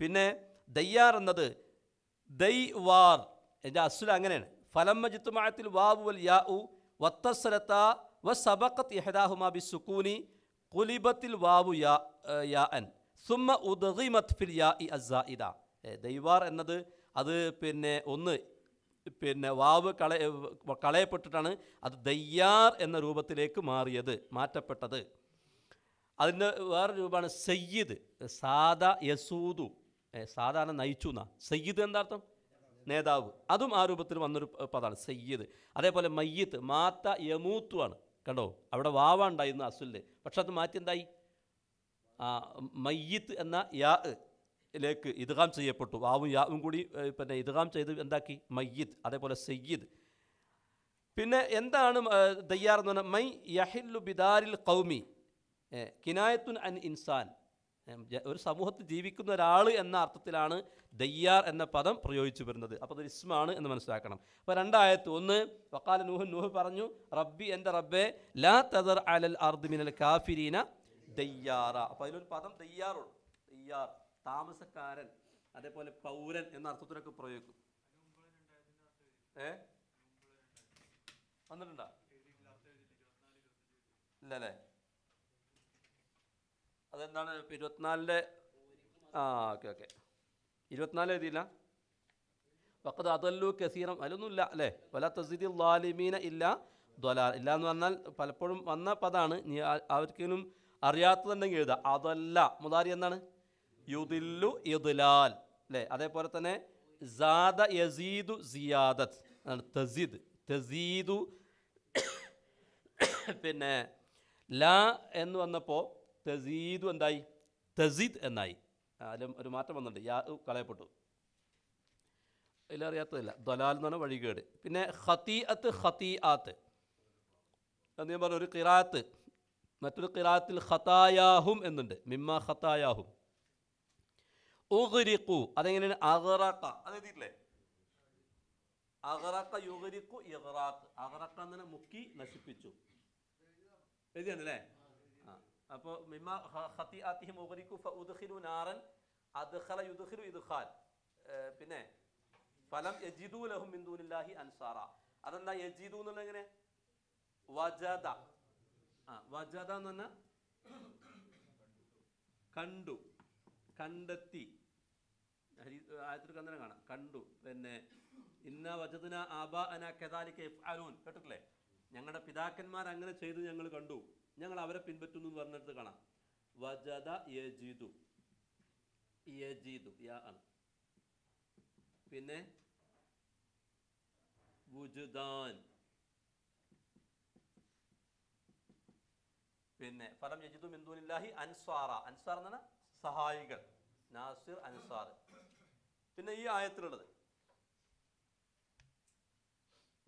പിന്നെ ദയ്യാർ എന്നത് ദൈ വാർ. എന്റെ അസുല അങ്ങനെയാണ്. ഫലം മജിത്തുമായത്തിൽ വാവു വൽ യാ ഉ വത്തസലത്ത വ സബക്കത്ത് യഹദാഹുമാ ബി സുക്കൂനി കുലിബത്തിൽ വാവു യാ യാ അൻ. സുമ്മ ഉദഗിമത് ഫിൽ യാ ഇ അസായിദ ദൈവാർ എന്നത് അത് പിന്നെ ഒന്ന് പിന്നെ വാവ് കളയ കളയപ്പെട്ടിട്ടാണ് അത് ദയ്യാർ എന്ന രൂപത്തിലേക്ക് മാറിയത് മാറ്റപ്പെട്ടത്. അതിന്റെ വേറെ രൂപമാണ് സയ്യിദ്. സാദ യസൂദു. സാധാരണ നയിച്ചു എന്നാ. സയ്യിദ് എന്താർത്ഥം? നേതാവ്. അതും ആ രൂപത്തിൽ വന്നൊരു പദമാണ് സയ്യിദ്. അതേപോലെ മയ്യത്ത് മാത്ത യമൂത്തു ആണ് കണ്ടോ? അവിടെ വാവ ഉണ്ടായിരുന്നു അസുലിൽ പക്ഷെ അത് മാറ്റി എന്തായി? മയ്യത്ത് എന്ന യാ ലേക്ക് ഇതുകാം ചെയ്യപ്പെട്ടു. വാവും യാവും കൂടി പിന്നെ ഇതുകാം ചെയ്ത് എന്താക്കി? മയ്യിത്ത് അതേപോലെ സയ്യിദ്. പിന്നെ എന്താണ് തയ്യാറെന്ന് പറഞ്ഞാൽ മൈ യഹില്ലു ബിദാരിൽ കൗമി കിനായത്തുൻ അൻ ഇൻസാൻ. ഒരു സമൂഹത്തിൽ ജീവിക്കുന്ന ഒരാൾ എന്ന അർത്ഥത്തിലാണ് ദയ്യാർ എന്ന പദം പ്രയോഗിച്ചു വരുന്നത്. അപ്പോൾ അതൊരു ഇസ്മാണ് എന്ന് മനസ്സിലാക്കണം. അപ്പോൾ രണ്ടായത്ത് ഒന്ന് വക്കാല നൂഹ് നൂഹ് പറഞ്ഞു റബ്ബി എന്റെ റബ്ബെ ലാ തദർ അലൽ അർദ്മിനൽ കാഫിരീന ദയ്യാറ. അപ്പോൾ അതിലൊരു പദം തയ്യാറുള്ളൂ ദയ്യാർ താമസക്കാരൻ അതേപോലെ പൗരൻ എന്ന അർത്ഥത്തിലൊക്കെ പ്രയോഗിക്കും. ഏ? വന്നിട്ടുണ്ടോ? ഇല്ലല്ലേ? അതെന്താണ്? ഇരുപത്തിനാലിന്റെ ആ ഓക്കെ ഓക്കെ. ഇരുപത്തിനാല് എഴുതിയില്ല? വക്കത് അതല്ലു കസീറം അതിലൊന്നുമില്ല അല്ലേ? വല തസീദി ലാലിമീന ഇല്ല ദ്വലാൽ ഇല്ല എന്ന് പറഞ്ഞാൽ പലപ്പോഴും വന്ന പദമാണ് നീ അവർക്കെങ്കിലും അറിയാത്തതുണ്ടെങ്കിൽ എഴുതുക അതല്ല. മുതാരി എന്താണ്? യുദില്ലു യുദുലാൽ അല്ലേ? അതേപോലെ തന്നെ സാദ യസീദു സിയാദത്ത്. അതാണ് തസീദ് തസീദു പിന്നെ ലാ എന്ന് വന്നപ്പോൾ തസീദു എന്തായി? തസീദ് എന്നായി. അതിലും ഒരു മാറ്റം വന്നിട്ടുണ്ട്. യാ കളയപ്പെട്ടു. അതിലറിയാത്തതില്ല. ദലാൽ എന്ന് പറഞ്ഞാൽ വഴികേട്. പിന്നെ ഹത്തി അത്ത് ഹത്തി ആത്ത് എന്ന് ഞാൻ പറഞ്ഞു ഒരു കിറാത്ത് മറ്റൊരു കിറാത്തിൽ ഹത്തായാഹും എന്നുണ്ട്. മിമ്മ ഹത്തായാഹും ഉഗരിക്കു അതെങ്ങനെയാണ്? അഗറക്ക അതെഴുതിയിട്ടില്ലേ എഴുതിയിട്ടില്ലേ? യുഗരിക്കു യുഗ്രിഖു ഇഗ്റാഖ്. എന്നെ മുക്കി നശിപ്പിച്ചു. എഴുതിയാണല്ലേ? അപ്പോൾ മിമ്മ ഖത്തി മുഗരിക്കു ഫ ഉദ്ഖിലു നാറൻ അദ്ഖല യുദ്ഖിലു ഇദ്ഖാൽ. പിന്നെ ഫലം യജിദു ലഹും മിൻ ദൂനില്ലാഹി അൻസാറ. അതെന്താ യജിദു എന്നുള്ള എങ്ങനെ? വജദ. ആ വജദ എന്ന് പറഞ്ഞാൽ കണ്ടു കണ്ടെത്തി. ആയത്തിൽ കന്നനം കാണാം. കണ്ടു പിന്നെ ഇന്ന വജദന ആബ അന കെതാലിക്ക് അലൂൻ കേട്ടിട്ടില്ലേ? ഞങ്ങളുടെ പിതാക്കന്മാർ അങ്ങനെ ചെയ്ത് ഞങ്ങൾ കണ്ടു. ഞങ്ങൾ അവരെ പിൻപറ്റുന്നു എന്ന് പറഞ്ഞിടത്ത് കാണാം. വജദ യജിദു. യജിദു യാ ആണ്. പിന്നെ വുജുദാൻ. പിന്നെ ഫലം യജിദു മിന്ദൂനില്ലാഹി അൻസാറ അൻസാർ എന്ന് സഹായികൾ. നാസിർ അൻസാർ പിന്നെ ഈ ആയത്തിലുള്ളത്.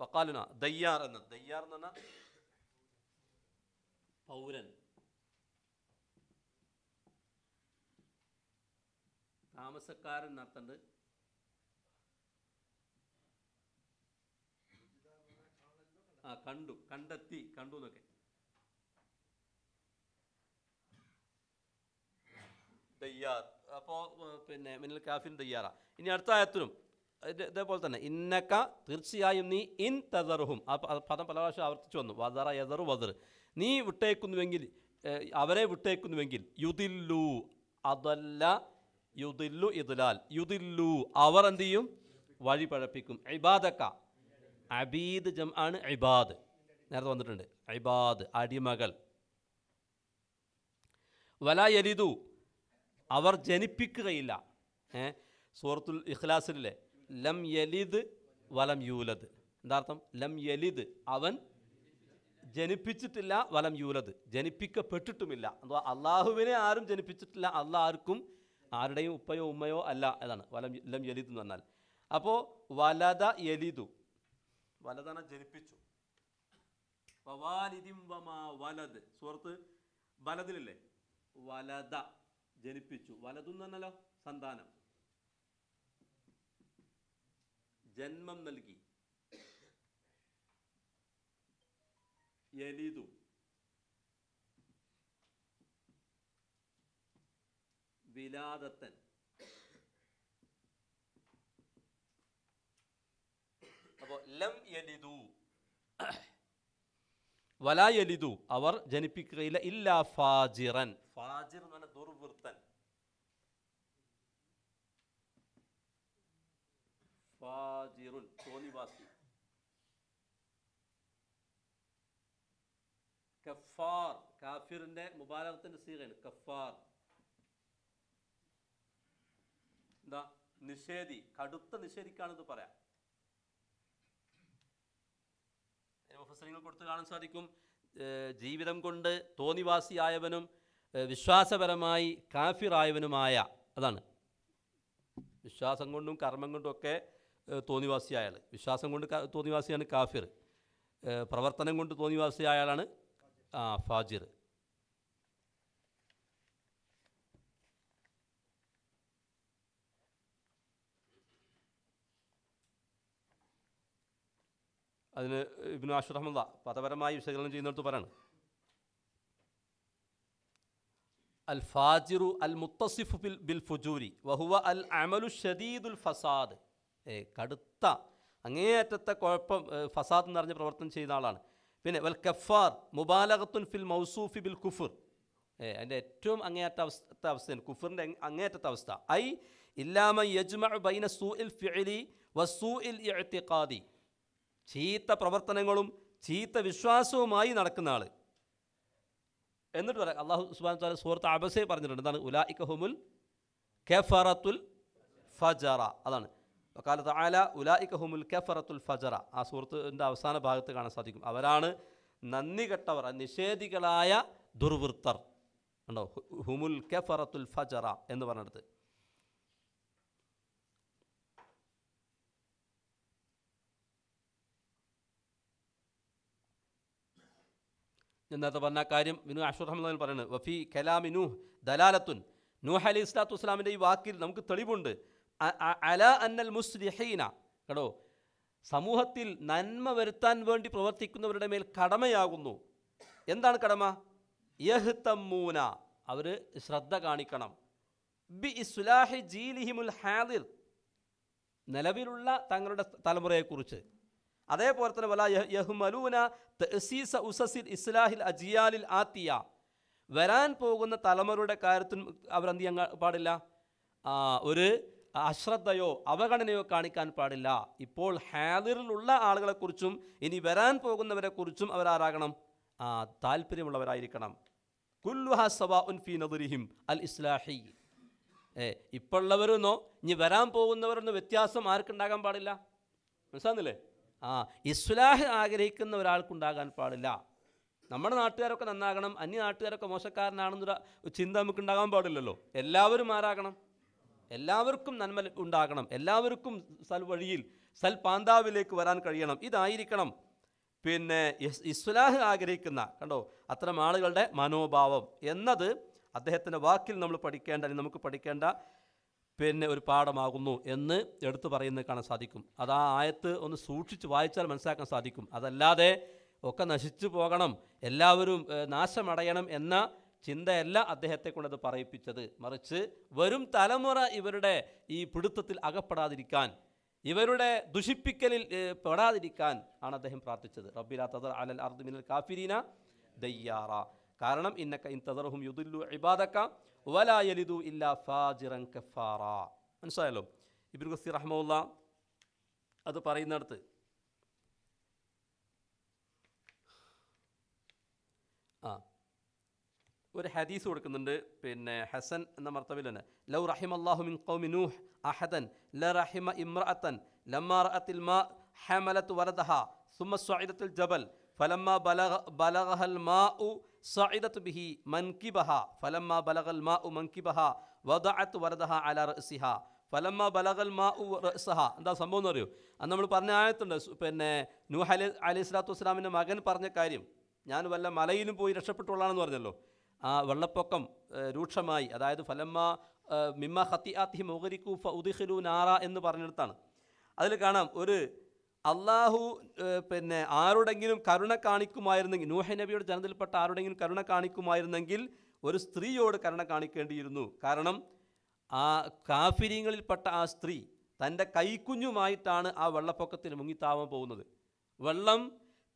വക്കാലുന ദയ്യാർ എന്ന. ദയ്യാർ എന്ന് പറഞ്ഞാൽ പൗരൻ. താമസക്കാരൻ നടത്തണ്ട്. ആ കണ്ടു. കണ്ടെത്തി. കണ്ടു എന്നൊക്കെ. ദയ്യാർ. അപ്പോൾ പിന്നെ മിന്നൽ കാഫിൻ തയ്യാറാ ഇനി അടുത്ത ആയത്തിനും. ഇതേപോലെ തന്നെ ഇന്നക്ക തീർച്ചയായും നീ ഇൻ തദർഹും ആ പദം പല പ്രാവശ്യം ആവർത്തിച്ചു വന്നു. വദറ യദറു വദർ നീ വിട്ടേക്കുന്നുവെങ്കിൽ അവരെ വിട്ടേക്കുന്നുവെങ്കിൽ യുദില്ലു അതല്ല യുദില്ലു ഇദ്ലാൽ യുദില്ലു അവർ എന്ത് ചെയ്യും? വഴി പഴപ്പിക്കും ഇബാദക്ക. അബീദ് ജം ആണ് ഇബാദ്. നേരത്തെ വന്നിട്ടുണ്ട്. ഇബാദ് അടിമകൾ. വല യലിദു. അവർ ജനിപ്പിക്കുകയില്ല. ഏ സൂറത്തുൽ ഇഖ്ലാസിലെ ലം യലിദ് വലം യൂലദ്. എന്താർത്ഥം? ലം യലിദ് അവൻ ജനിപ്പിച്ചിട്ടില്ല വലം യൂലദ്. ജനിപ്പിക്കപ്പെട്ടിട്ടുമില്ല. അഥവാ അള്ളാഹുവിനെ ആരും ജനിപ്പിച്ചിട്ടില്ല അള്ളാഹ് ആർക്കും ആരുടെയും ഉപ്പയോ ഉമ്മയോ അല്ല എന്നാണ്. വലം ലം യലിദ് എന്ന് പറഞ്ഞാൽ. അപ്പോൾ വലത യലിദു. വലതന ജനിപ്പിച്ചു. വലത് സുഹൃത്ത് വലതിലല്ലേ? വലത ജനിപ്പിച്ചു. വലതു എന്ന് പറഞ്ഞല്ലോ സന്താനം. ജന്മം നൽകി. യലിതു വിലാദത്തൻ. അപ്പോൾ ലം യലിതു വലാ യലിതു അവർ ജനിപ്പിക്കുകയില്ല. ഇല്ല ഫാജിറൻ. ഫാജിർ എന്ന് പറഞ്ഞാൽ ദുർവൃത്തൻ. ഫാജിറുൻ തോന്നിവാസി. Kfar കാഫിറിന്റെ മുബാലകത്തിന്റെ സീകയാണ് Kfar. എന്താ? നിഷേധി കടുത്ത നിഷേധിക്കാണ് ഇത് പറയാം മുഫസരിങ്ങൾ കൊടുത്ത് കാണാൻ സാധിക്കും. ജീവിതം കൊണ്ട് തോന്നിവാസിയായവനും വിശ്വാസപരമായി കാഫിറായവനുമായ അതാണ്. വിശ്വാസം കൊണ്ടും കർമ്മം കൊണ്ടും ഒക്കെ ഏഹ് തോന്നിവാസിയായ ആൾ വിശ്വാസം കൊണ്ട് തോന്നിവാസിയാണ് കാഫിർ. പ്രവർത്തനം കൊണ്ട് തോന്നിവാസി ആളാണ് ആ ഫാജിർ. അതിന് ഇബിനു അഷ്റഹമുള്ള പദപരമായി വിശകലനം ചെയ്യുന്നിടത്ത് പറയാണ്. അൽ ഫാജിറു അൽ മുത്തസിഫ് ബിൽ ഫുജൂരി വഹുവ അൽ അമലു ഷദീദുൽ ഫസാദ്. കടുത്ത അങ്ങേയറ്റത്തെ കുഴപ്പം ഫസാദ് നിറഞ്ഞ പ്രവർത്തനം ചെയ്യുന്ന ആളാണ്. പിന്നെ വൽ കഫാർ മുബാലകത്തുൻ ഫിൽ മൗസൂഫി ബിൽ കുഫുർ. അതിന്റെ ഏറ്റവും അങ്ങേയറ്റ അവസ്ഥ അവസ്ഥയാണ്. കുഫറിന്റെ അങ്ങേയറ്റത്തെ അവസ്ഥ. ഐ ഇല്ലാമ യജ്മ ബൈന സൂ ഇൽ ഫിഅലി വസൂ ഇൽ ഇഅ്തിഖാദി. ചീത്ത പ്രവർത്തനങ്ങളും ചീത്ത വിശ്വാസവുമായി നടക്കുന്ന ആൾ എന്നിട്ട് പറയാം അള്ളാഹു സുബാൻ താല സുഹൃത്ത് അബസെ പറഞ്ഞിട്ടുണ്ട്. എന്താണ്? ഉലായിക്കഹുമുൽ കെഫറത്തുൽ ഫജറ. അതാണ്. കാലത്ത് ആല ഉലായിക്കഹുമുൽ കെഫറത്തുൽ ഫജറ. ആ സുഹൃത്തിന്റെ അവസാന ഭാഗത്ത് കാണാൻ സാധിക്കും. അവരാണ് നന്ദി കെട്ടവർ നിഷേധികളായ ദുർവൃത്തർ. ഉണ്ടോ ഹുമുൽ കെഫറത്തുൽ ഫജറ എന്ന് പറഞ്ഞിടത്ത്. ഞാൻ നേരത്തെ പറഞ്ഞ കാര്യം വിനു അഷുർ പറയുന്നത് വഫി കലാമി നൂഹ് ദലാലത്തുൻ. നൂഹ് അലി ഇസ്ലാത്തു വസ്സലാമിന്റെ ഈ വാക്കിൽ നമുക്ക് തെളിവുണ്ട്. അല അന്നൽ മുസ്ലിഹീന. കേട്ടോ സമൂഹത്തിൽ നന്മ വരുത്താൻ വേണ്ടി പ്രവർത്തിക്കുന്നവരുടെ മേൽ കടമയാകുന്നു. എന്താണ് കടമ? യഹ്തമ്മൂന അവർ ശ്രദ്ധ കാണിക്കണം. ബി ഇസ്ലാഹി ജീലിഹിമുൽ ഹാദിർ. നിലവിലുള്ള തങ്ങളുടെ തലമുറയെക്കുറിച്ച്. അതേപോലെ തന്നെ വല യഹ്- യഹ്മലൂന തഹസീസ ഉസസിൽ ഇസ്ലാഹിൽ അജിയാലിൽ ആത്തിയ. വരാൻ പോകുന്ന തലമുറയുടെ കാര്യത്തിൽ അവരെന്ത് ചെയ്യാൻ പാടില്ല? ഒരു അശ്രദ്ധയോ അവഗണനയോ കാണിക്കാൻ പാടില്ല. ഇപ്പോൾ ഹാദിറിലുള്ള ആളുകളെക്കുറിച്ചും ഇനി വരാൻ പോകുന്നവരെ കുറിച്ചും അവരാരാകണം? ആ താല്പര്യമുള്ളവരായിരിക്കണം കുല്ലുഹ അൽ ഇസ്ലാഹി. ഏ ഇപ്പോഴുള്ളവരെന്നോ ഇനി വരാൻ പോകുന്നവരെന്നോ വ്യത്യാസം ആർക്കുണ്ടാകാൻ പാടില്ല? മനസ്സിലാകുന്നില്ലേ? ആ ഇസ്ലാഹ് ആഗ്രഹിക്കുന്ന ഒരാൾക്കുണ്ടാകാൻ പാടില്ല. നമ്മുടെ നാട്ടുകാരൊക്കെ നന്നാകണം അന്യ നാട്ടുകാരൊക്കെ മോശക്കാരനാണെന്നൊരു ചിന്ത നമുക്ക് ഉണ്ടാകാൻ പാടില്ലല്ലോ. എല്ലാവരും ആരാകണം? എല്ലാവർക്കും നന്മ ഉണ്ടാകണം. എല്ലാവർക്കും സൽവഴിയിൽ സൽ പാന്താവിലേക്ക് വരാൻ കഴിയണം. ഇതായിരിക്കണം. പിന്നെ ഇസ്- ഇസ്ലാഹ് ആഗ്രഹിക്കുന്ന കണ്ടോ? അത്തരം ആളുകളുടെ മനോഭാവം എന്നത് അദ്ദേഹത്തിന്റെ വാക്കിൽ നമ്മൾ പഠിക്കേണ്ട അല്ലെങ്കിൽ നമുക്ക് പഠിക്കേണ്ട പിന്നെ ഒരു പാഠമാകുന്നു എന്ന് എടുത്തു പറയുന്നത് കാണാൻ സാധിക്കും. അത് ആ ആയത്ത് ഒന്ന് സൂക്ഷിച്ച് വായിച്ചാൽ മനസ്സിലാക്കാൻ സാധിക്കും. അതല്ലാതെ ഒക്കെ നശിച്ചു പോകണം. എല്ലാവരും നാശമടയണം എന്ന ചിന്തയല്ല അദ്ദേഹത്തെ കൊണ്ടത് പറയിപ്പിച്ചത്. മറിച്ച് വരും തലമുറ ഇവരുടെ ഈ പിടുത്തത്തിൽ അകപ്പെടാതിരിക്കാൻ ഇവരുടെ ദുഷിപ്പിക്കലിൽ പെടാതിരിക്കാൻ ആണ് അദ്ദേഹം പ്രാർത്ഥിച്ചത്. റബ്ബില തദർ അലൽ അർദ് മിനൽ കാഫിരീന ദയ്യാറ. കാരണം ഇന്നക്ക ഇൻ തദർഹും യുദുല്ലു ഇബാദക്ക വലാ യലിദു ഇല്ലാ ഫാജിറൻ കഫാറ മനസ്സിലായല്ലോ? ഇബ്നു ഗസീർ റഹ്മുല്ല അത് പറയുന്നിടത്ത് ആ ഒരു ഹദീസ് കൊടുക്കുന്നുണ്ട്. പിന്നെ ഹസൻ എന്ന മർത്തവിൽ തന്നെ ലൗ റഹിം അള്ളാഹു മിൻ കൗമി നൂഹ് അഹദൻ ല റഹിമ ഇമ്രഅത്തൻ ലമ്മ റഅത്തിൽ മാ ഹമലത്ത് വലതഹ സുമ സ്വായിദത്തിൽ ജബൽ ഫലമ്മ ബലഗ ബലഗഹൽ മാ ഉ സ്വായിദത്ത് ബിഹി മൻകിബഹ ഫലമ്മ ബലഗൽ മാ ഉ മൻകിബഹ വദഅത്ത് വലതഹ അല റസിഹ ഫലമ്മ ബലഗൽ മാ ഉ സഹ എന്താ സംഭവം എന്ന് അറിയോ? അന്ന് നമ്മൾ പറഞ്ഞ ആയത്തുണ്ട്. പിന്നെ നൂഹ് അലി അലി സ്വലാത്തു വസ്സലാമിന്റെ മകൻ പറഞ്ഞ കാര്യം ഞാൻ വല്ല മലയിലും പോയി രക്ഷപ്പെട്ടുള്ളതാണെന്ന് പറഞ്ഞല്ലോ. ആ വെള്ളപ്പൊക്കം രൂക്ഷമായി. അതായത് ഫലമ്മ മിമ്മ ഹത്തി ആത്തി മൊഹരിക്കു ഫ നാറ എന്ന് പറഞ്ഞിടത്താണ്. അതിൽ കാണാം ഒരു അള്ളാഹു പിന്നെ ആരുടെങ്കിലും കരുണ കാണിക്കുമായിരുന്നെങ്കിൽ നൂഹ നബിയുടെ ജനത്തിൽപ്പെട്ട ആരുടെങ്കിലും കരുണ കാണിക്കുമായിരുന്നെങ്കിൽ ഒരു സ്ത്രീയോട് കരുണ കാണിക്കേണ്ടിയിരുന്നു. കാരണം ആ കാഫിര്യങ്ങളിൽപ്പെട്ട ആ സ്ത്രീ തന്റെ കൈക്കുഞ്ഞുമായിട്ടാണ് ആ വെള്ളപ്പൊക്കത്തിൽ മുങ്ങിത്താവാൻ പോകുന്നത്. വെള്ളം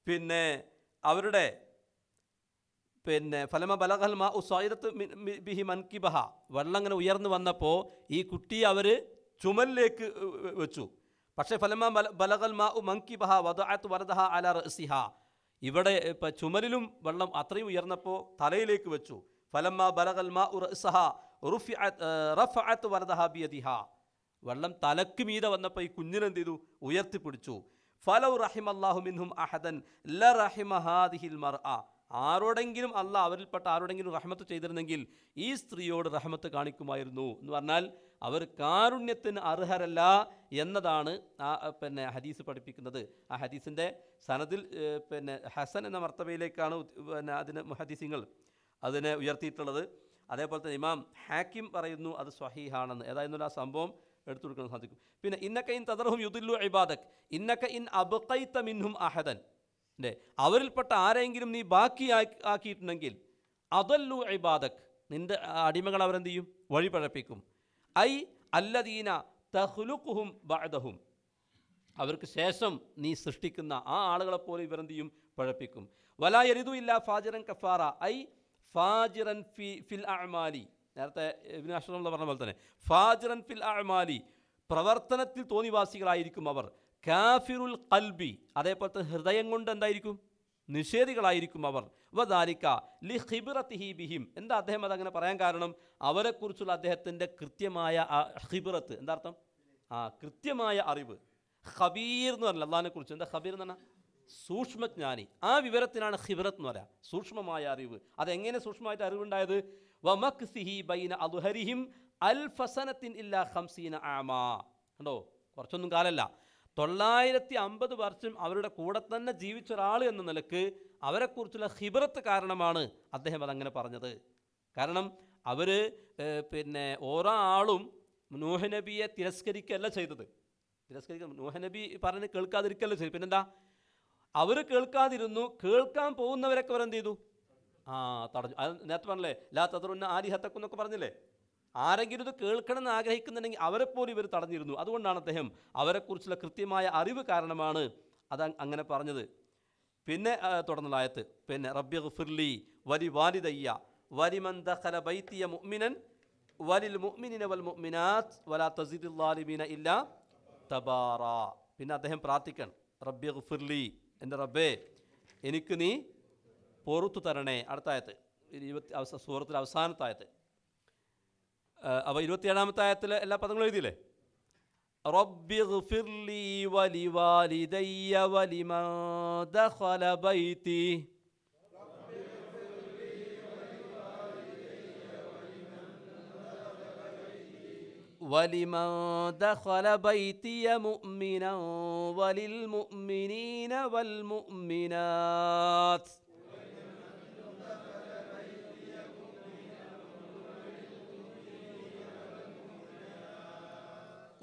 പിന്നെ അവരുടെ പിന്നെ ഫലമ ബലഹൽ മാ ഉസായിരത്ത് ബിഹി മൻകിബഹ വെള്ളം അങ്ങനെ ഉയർന്നു വന്നപ്പോൾ ഈ കുട്ടിയെ അവർ ചുമലിലേക്ക് വെച്ചു. പക്ഷേ ഫലമ ബല ബലഹൽ മാ ഉ മൻകിബഹ വദഅത്ത് വരദഹ അല റസിഹ ഇവിടെ ഇപ്പം ചുമലിലും വെള്ളം അത്രയും ഉയർന്നപ്പോൾ തലയിലേക്ക് വെച്ചു. ഫലമ്മ ബലഗൽ മാ ഉ റഅസഹ റുഫിഅത്ത് റഫഅത്ത് വരദഹ ബിയദിഹ. വെള്ളം തലക്ക് മീതെ വന്നപ്പോൾ ഈ കുഞ്ഞിനെന്ത് ചെയ്തു? ഉയർത്തിപ്പിടിച്ചു. ഫലൗ റഹിമല്ലാഹു മിൻഹും അഹദൻ ല റഹിമ ഹാദിഹിൽ മർഅ. ആരോടെങ്കിലും അല്ല അവരിൽപ്പെട്ട ആരോടെങ്കിലും റഹ്മത്ത് ചെയ്തിരുന്നെങ്കിൽ ഈ സ്ത്രീയോട് റഹ്മത്ത് കാണിക്കുമായിരുന്നു എന്ന് പറഞ്ഞാൽ അവർ കാരുണ്യത്തിന് അർഹരല്ല എന്നതാണ് ആ പിന്നെ ഹദീസ് പഠിപ്പിക്കുന്നത്. ആ ഹദീസിന്റെ സനദിൽ പിന്നെ ഹസൻ എന്ന മർത്തബയിലേക്കാണ് പിന്നെ അതിന് ഹദീസിങ്ങൾ അതിനെ ഉയർത്തിയിട്ടുള്ളത്. അതേപോലെ തന്നെ ഇമാം ഹാക്കിം പറയുന്നു അത് സ്വഹീഹാണെന്ന്. ഏതായിരുന്നു ആ സംഭവം എടുത്തു കൊടുക്കാൻ സാധിക്കും. പിന്നെ ഇന്നക്ക ഇൻ തദർഹും യുദില്ലു ഇബാദക്. ഇന്നക്ക ഇൻ മിൻഹും അഹദൻ. അല്ലേ അവരിൽപ്പെട്ട ആരെങ്കിലും നീ ബാക്കി ആക്കിയിട്ടുണ്ടെങ്കിൽ അതല്ലു ഇബാദക് നിന്റെ അടിമകൾ അവരെന്ത് ചെയ്യും വഴി പഴപ്പിക്കും ഐ അല്ലദീന തഹ്ലുഖുഹും ബഅദഹും. അവർക്ക് ശേഷം നീ സൃഷ്ടിക്കുന്ന ആ ആളുകളെപ്പോലെ ഇവരെന്ത് ചെയ്യും പഴപ്പിക്കും വലായരിതു ഇല്ല ഫാജിറൻ കഫാറ. ഐ ഫാജിറൻ ഫി ഫിൽ അഅമാലി. നേരത്തെ പറഞ്ഞ പോലെ തന്നെ ഫാജിറൻ ഫിൽ അഅമാലി. പ്രവർത്തനത്തിൽ തോന്നിവാസികളായിരിക്കും അവർ. കാഫിറുൽ കൽബി അതേപോലെ തന്നെ ഹൃദയം കൊണ്ട് എന്തായിരിക്കും? നിഷേധികളായിരിക്കും അവർ. വദാലിക്ക ലി ഖിബിറത്തിഹി ബിഹിം. എന്താ അദ്ദേഹം അതങ്ങനെ പറയാൻ കാരണം? അവരെക്കുറിച്ചുള്ള അദ്ദേഹത്തിന്റെ കൃത്യമായ ആ ഖിബിറത്ത്. എന്താ അർത്ഥം? ആ കൃത്യമായ അറിവ്. ഖബീർ എന്ന് പറഞ്ഞാൽ അള്ളാഹിനെ കുറിച്ച് എന്താ ഖബീർ എന്ന് പറഞ്ഞാൽ സൂക്ഷ്മജ്ഞാനി. ആ വിവരത്തിനാണ് ഹിബിറത്ത് എന്ന് പറയാം. സൂക്ഷ്മമായ അറിവ്. അതെങ്ങനെ സൂക്ഷ്മമായിട്ട് അറിവുണ്ടായത്? വമക് സിഹി ബൈന അലുഹരിഹിം അൽ ഫസനത്തിൻ ഇല്ലാ ഹംസീന ആമാ. കണ്ടോ? കുറച്ചൊന്നും കാലല്ല. തൊള്ളായിരത്തി അമ്പത് വർഷം അവരുടെ കൂടെ തന്നെ ജീവിച്ച ഒരാൾ എന്ന നിലയ്ക്ക് അവരെക്കുറിച്ചുള്ള ഹിബറത്ത് കാരണമാണ് അദ്ദേഹം അതങ്ങനെ പറഞ്ഞത്. കാരണം അവർ പിന്നെ ഓരോ ആളും നൂഹനബിയെ തിരസ്കരിക്കുകയല്ല ചെയ്തത്. തിരസ്കരിക്ക നൂഹനബി പറഞ്ഞ് കേൾക്കാതിരിക്കല്ല ചെയ്തു. പിന്നെന്താ? അവർ കേൾക്കാതിരുന്നു കേൾക്കാൻ പോകുന്നവരൊക്കെ അവരെന്ത് ചെയ്തു? ആ തടഞ്ഞു. അത് നേരത്തെ പറഞ്ഞില്ലേ ലാ തതറുന്ന ആലിഹത്തക്കെന്നൊക്കെ പറഞ്ഞില്ലേ? ആരെങ്കിലും ഇത് കേൾക്കണമെന്ന് ആഗ്രഹിക്കുന്നുണ്ടെങ്കിൽ അവരെപ്പോലും ഇവർ തടഞ്ഞിരുന്നു. അതുകൊണ്ടാണ് അദ്ദേഹം അവരെക്കുറിച്ചുള്ള കൃത്യമായ അറിവ് കാരണമാണ് അത് അങ്ങനെ പറഞ്ഞത്. പിന്നെ തുടർന്നുള്ള ആയത്ത്. പിന്നെ റബ്ബി ഗുഫിർലി വലി വാലിദയ്യ വലിമൻ ദഖല ബൈത്തിയ മുഅ്മിനൻ വലിൽ മുഅ്മിനിന വൽ മുഅ്മിനാത്ത് വലാ തസിദിൽ ഇല്ല തബാറ. പിന്നെ അദ്ദേഹം പ്രാർത്ഥിക്കണം. റബ്ബി ഗുഫിർലി എന്റെ റബ്ബേ എനിക്ക് നീ പൊറത്തു തരണേ. അടുത്തായത് ഇരുപത്തി അവസ സുഹൃത്തിൽ അവസാനത്തെ ആയത്ത്. അപ്പോൾ ഇരുപത്തിയേഴാമത്തെ ആയത്തിൽ എല്ലാ പദങ്ങളും എഴുതിയില്ലേ റബ്ബി ഗുഫിർലി വലിവാലിദയ്യ വലിമൻ ദഖല ബൈത്തി ولمن دخل بيتي مؤمنا وللمؤمنين والمؤمنات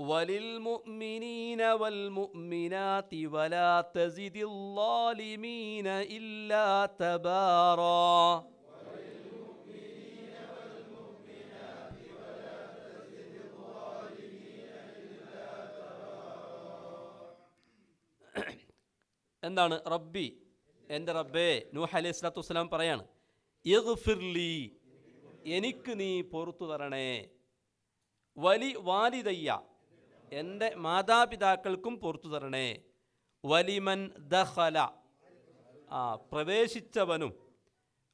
وللمؤمنين والمؤمنات ولا تزد الظالمين إلا تبارا എന്താണ് റബ്ബി എൻ്റെ റബ്ബേ നൂഹ് അലൈഹി സ്വലാത്തു വസ്സലാം പറയാണ് ഇഗ്ഫിർലി എനിക്ക് നീ പൊറത്തു തരണേ വലി വാലിദയ്യ എന്റെ മാതാപിതാക്കൾക്കും പുറത്തു തരണേ. വലിമൻ ദഹല ആ പ്രവേശിച്ചവനും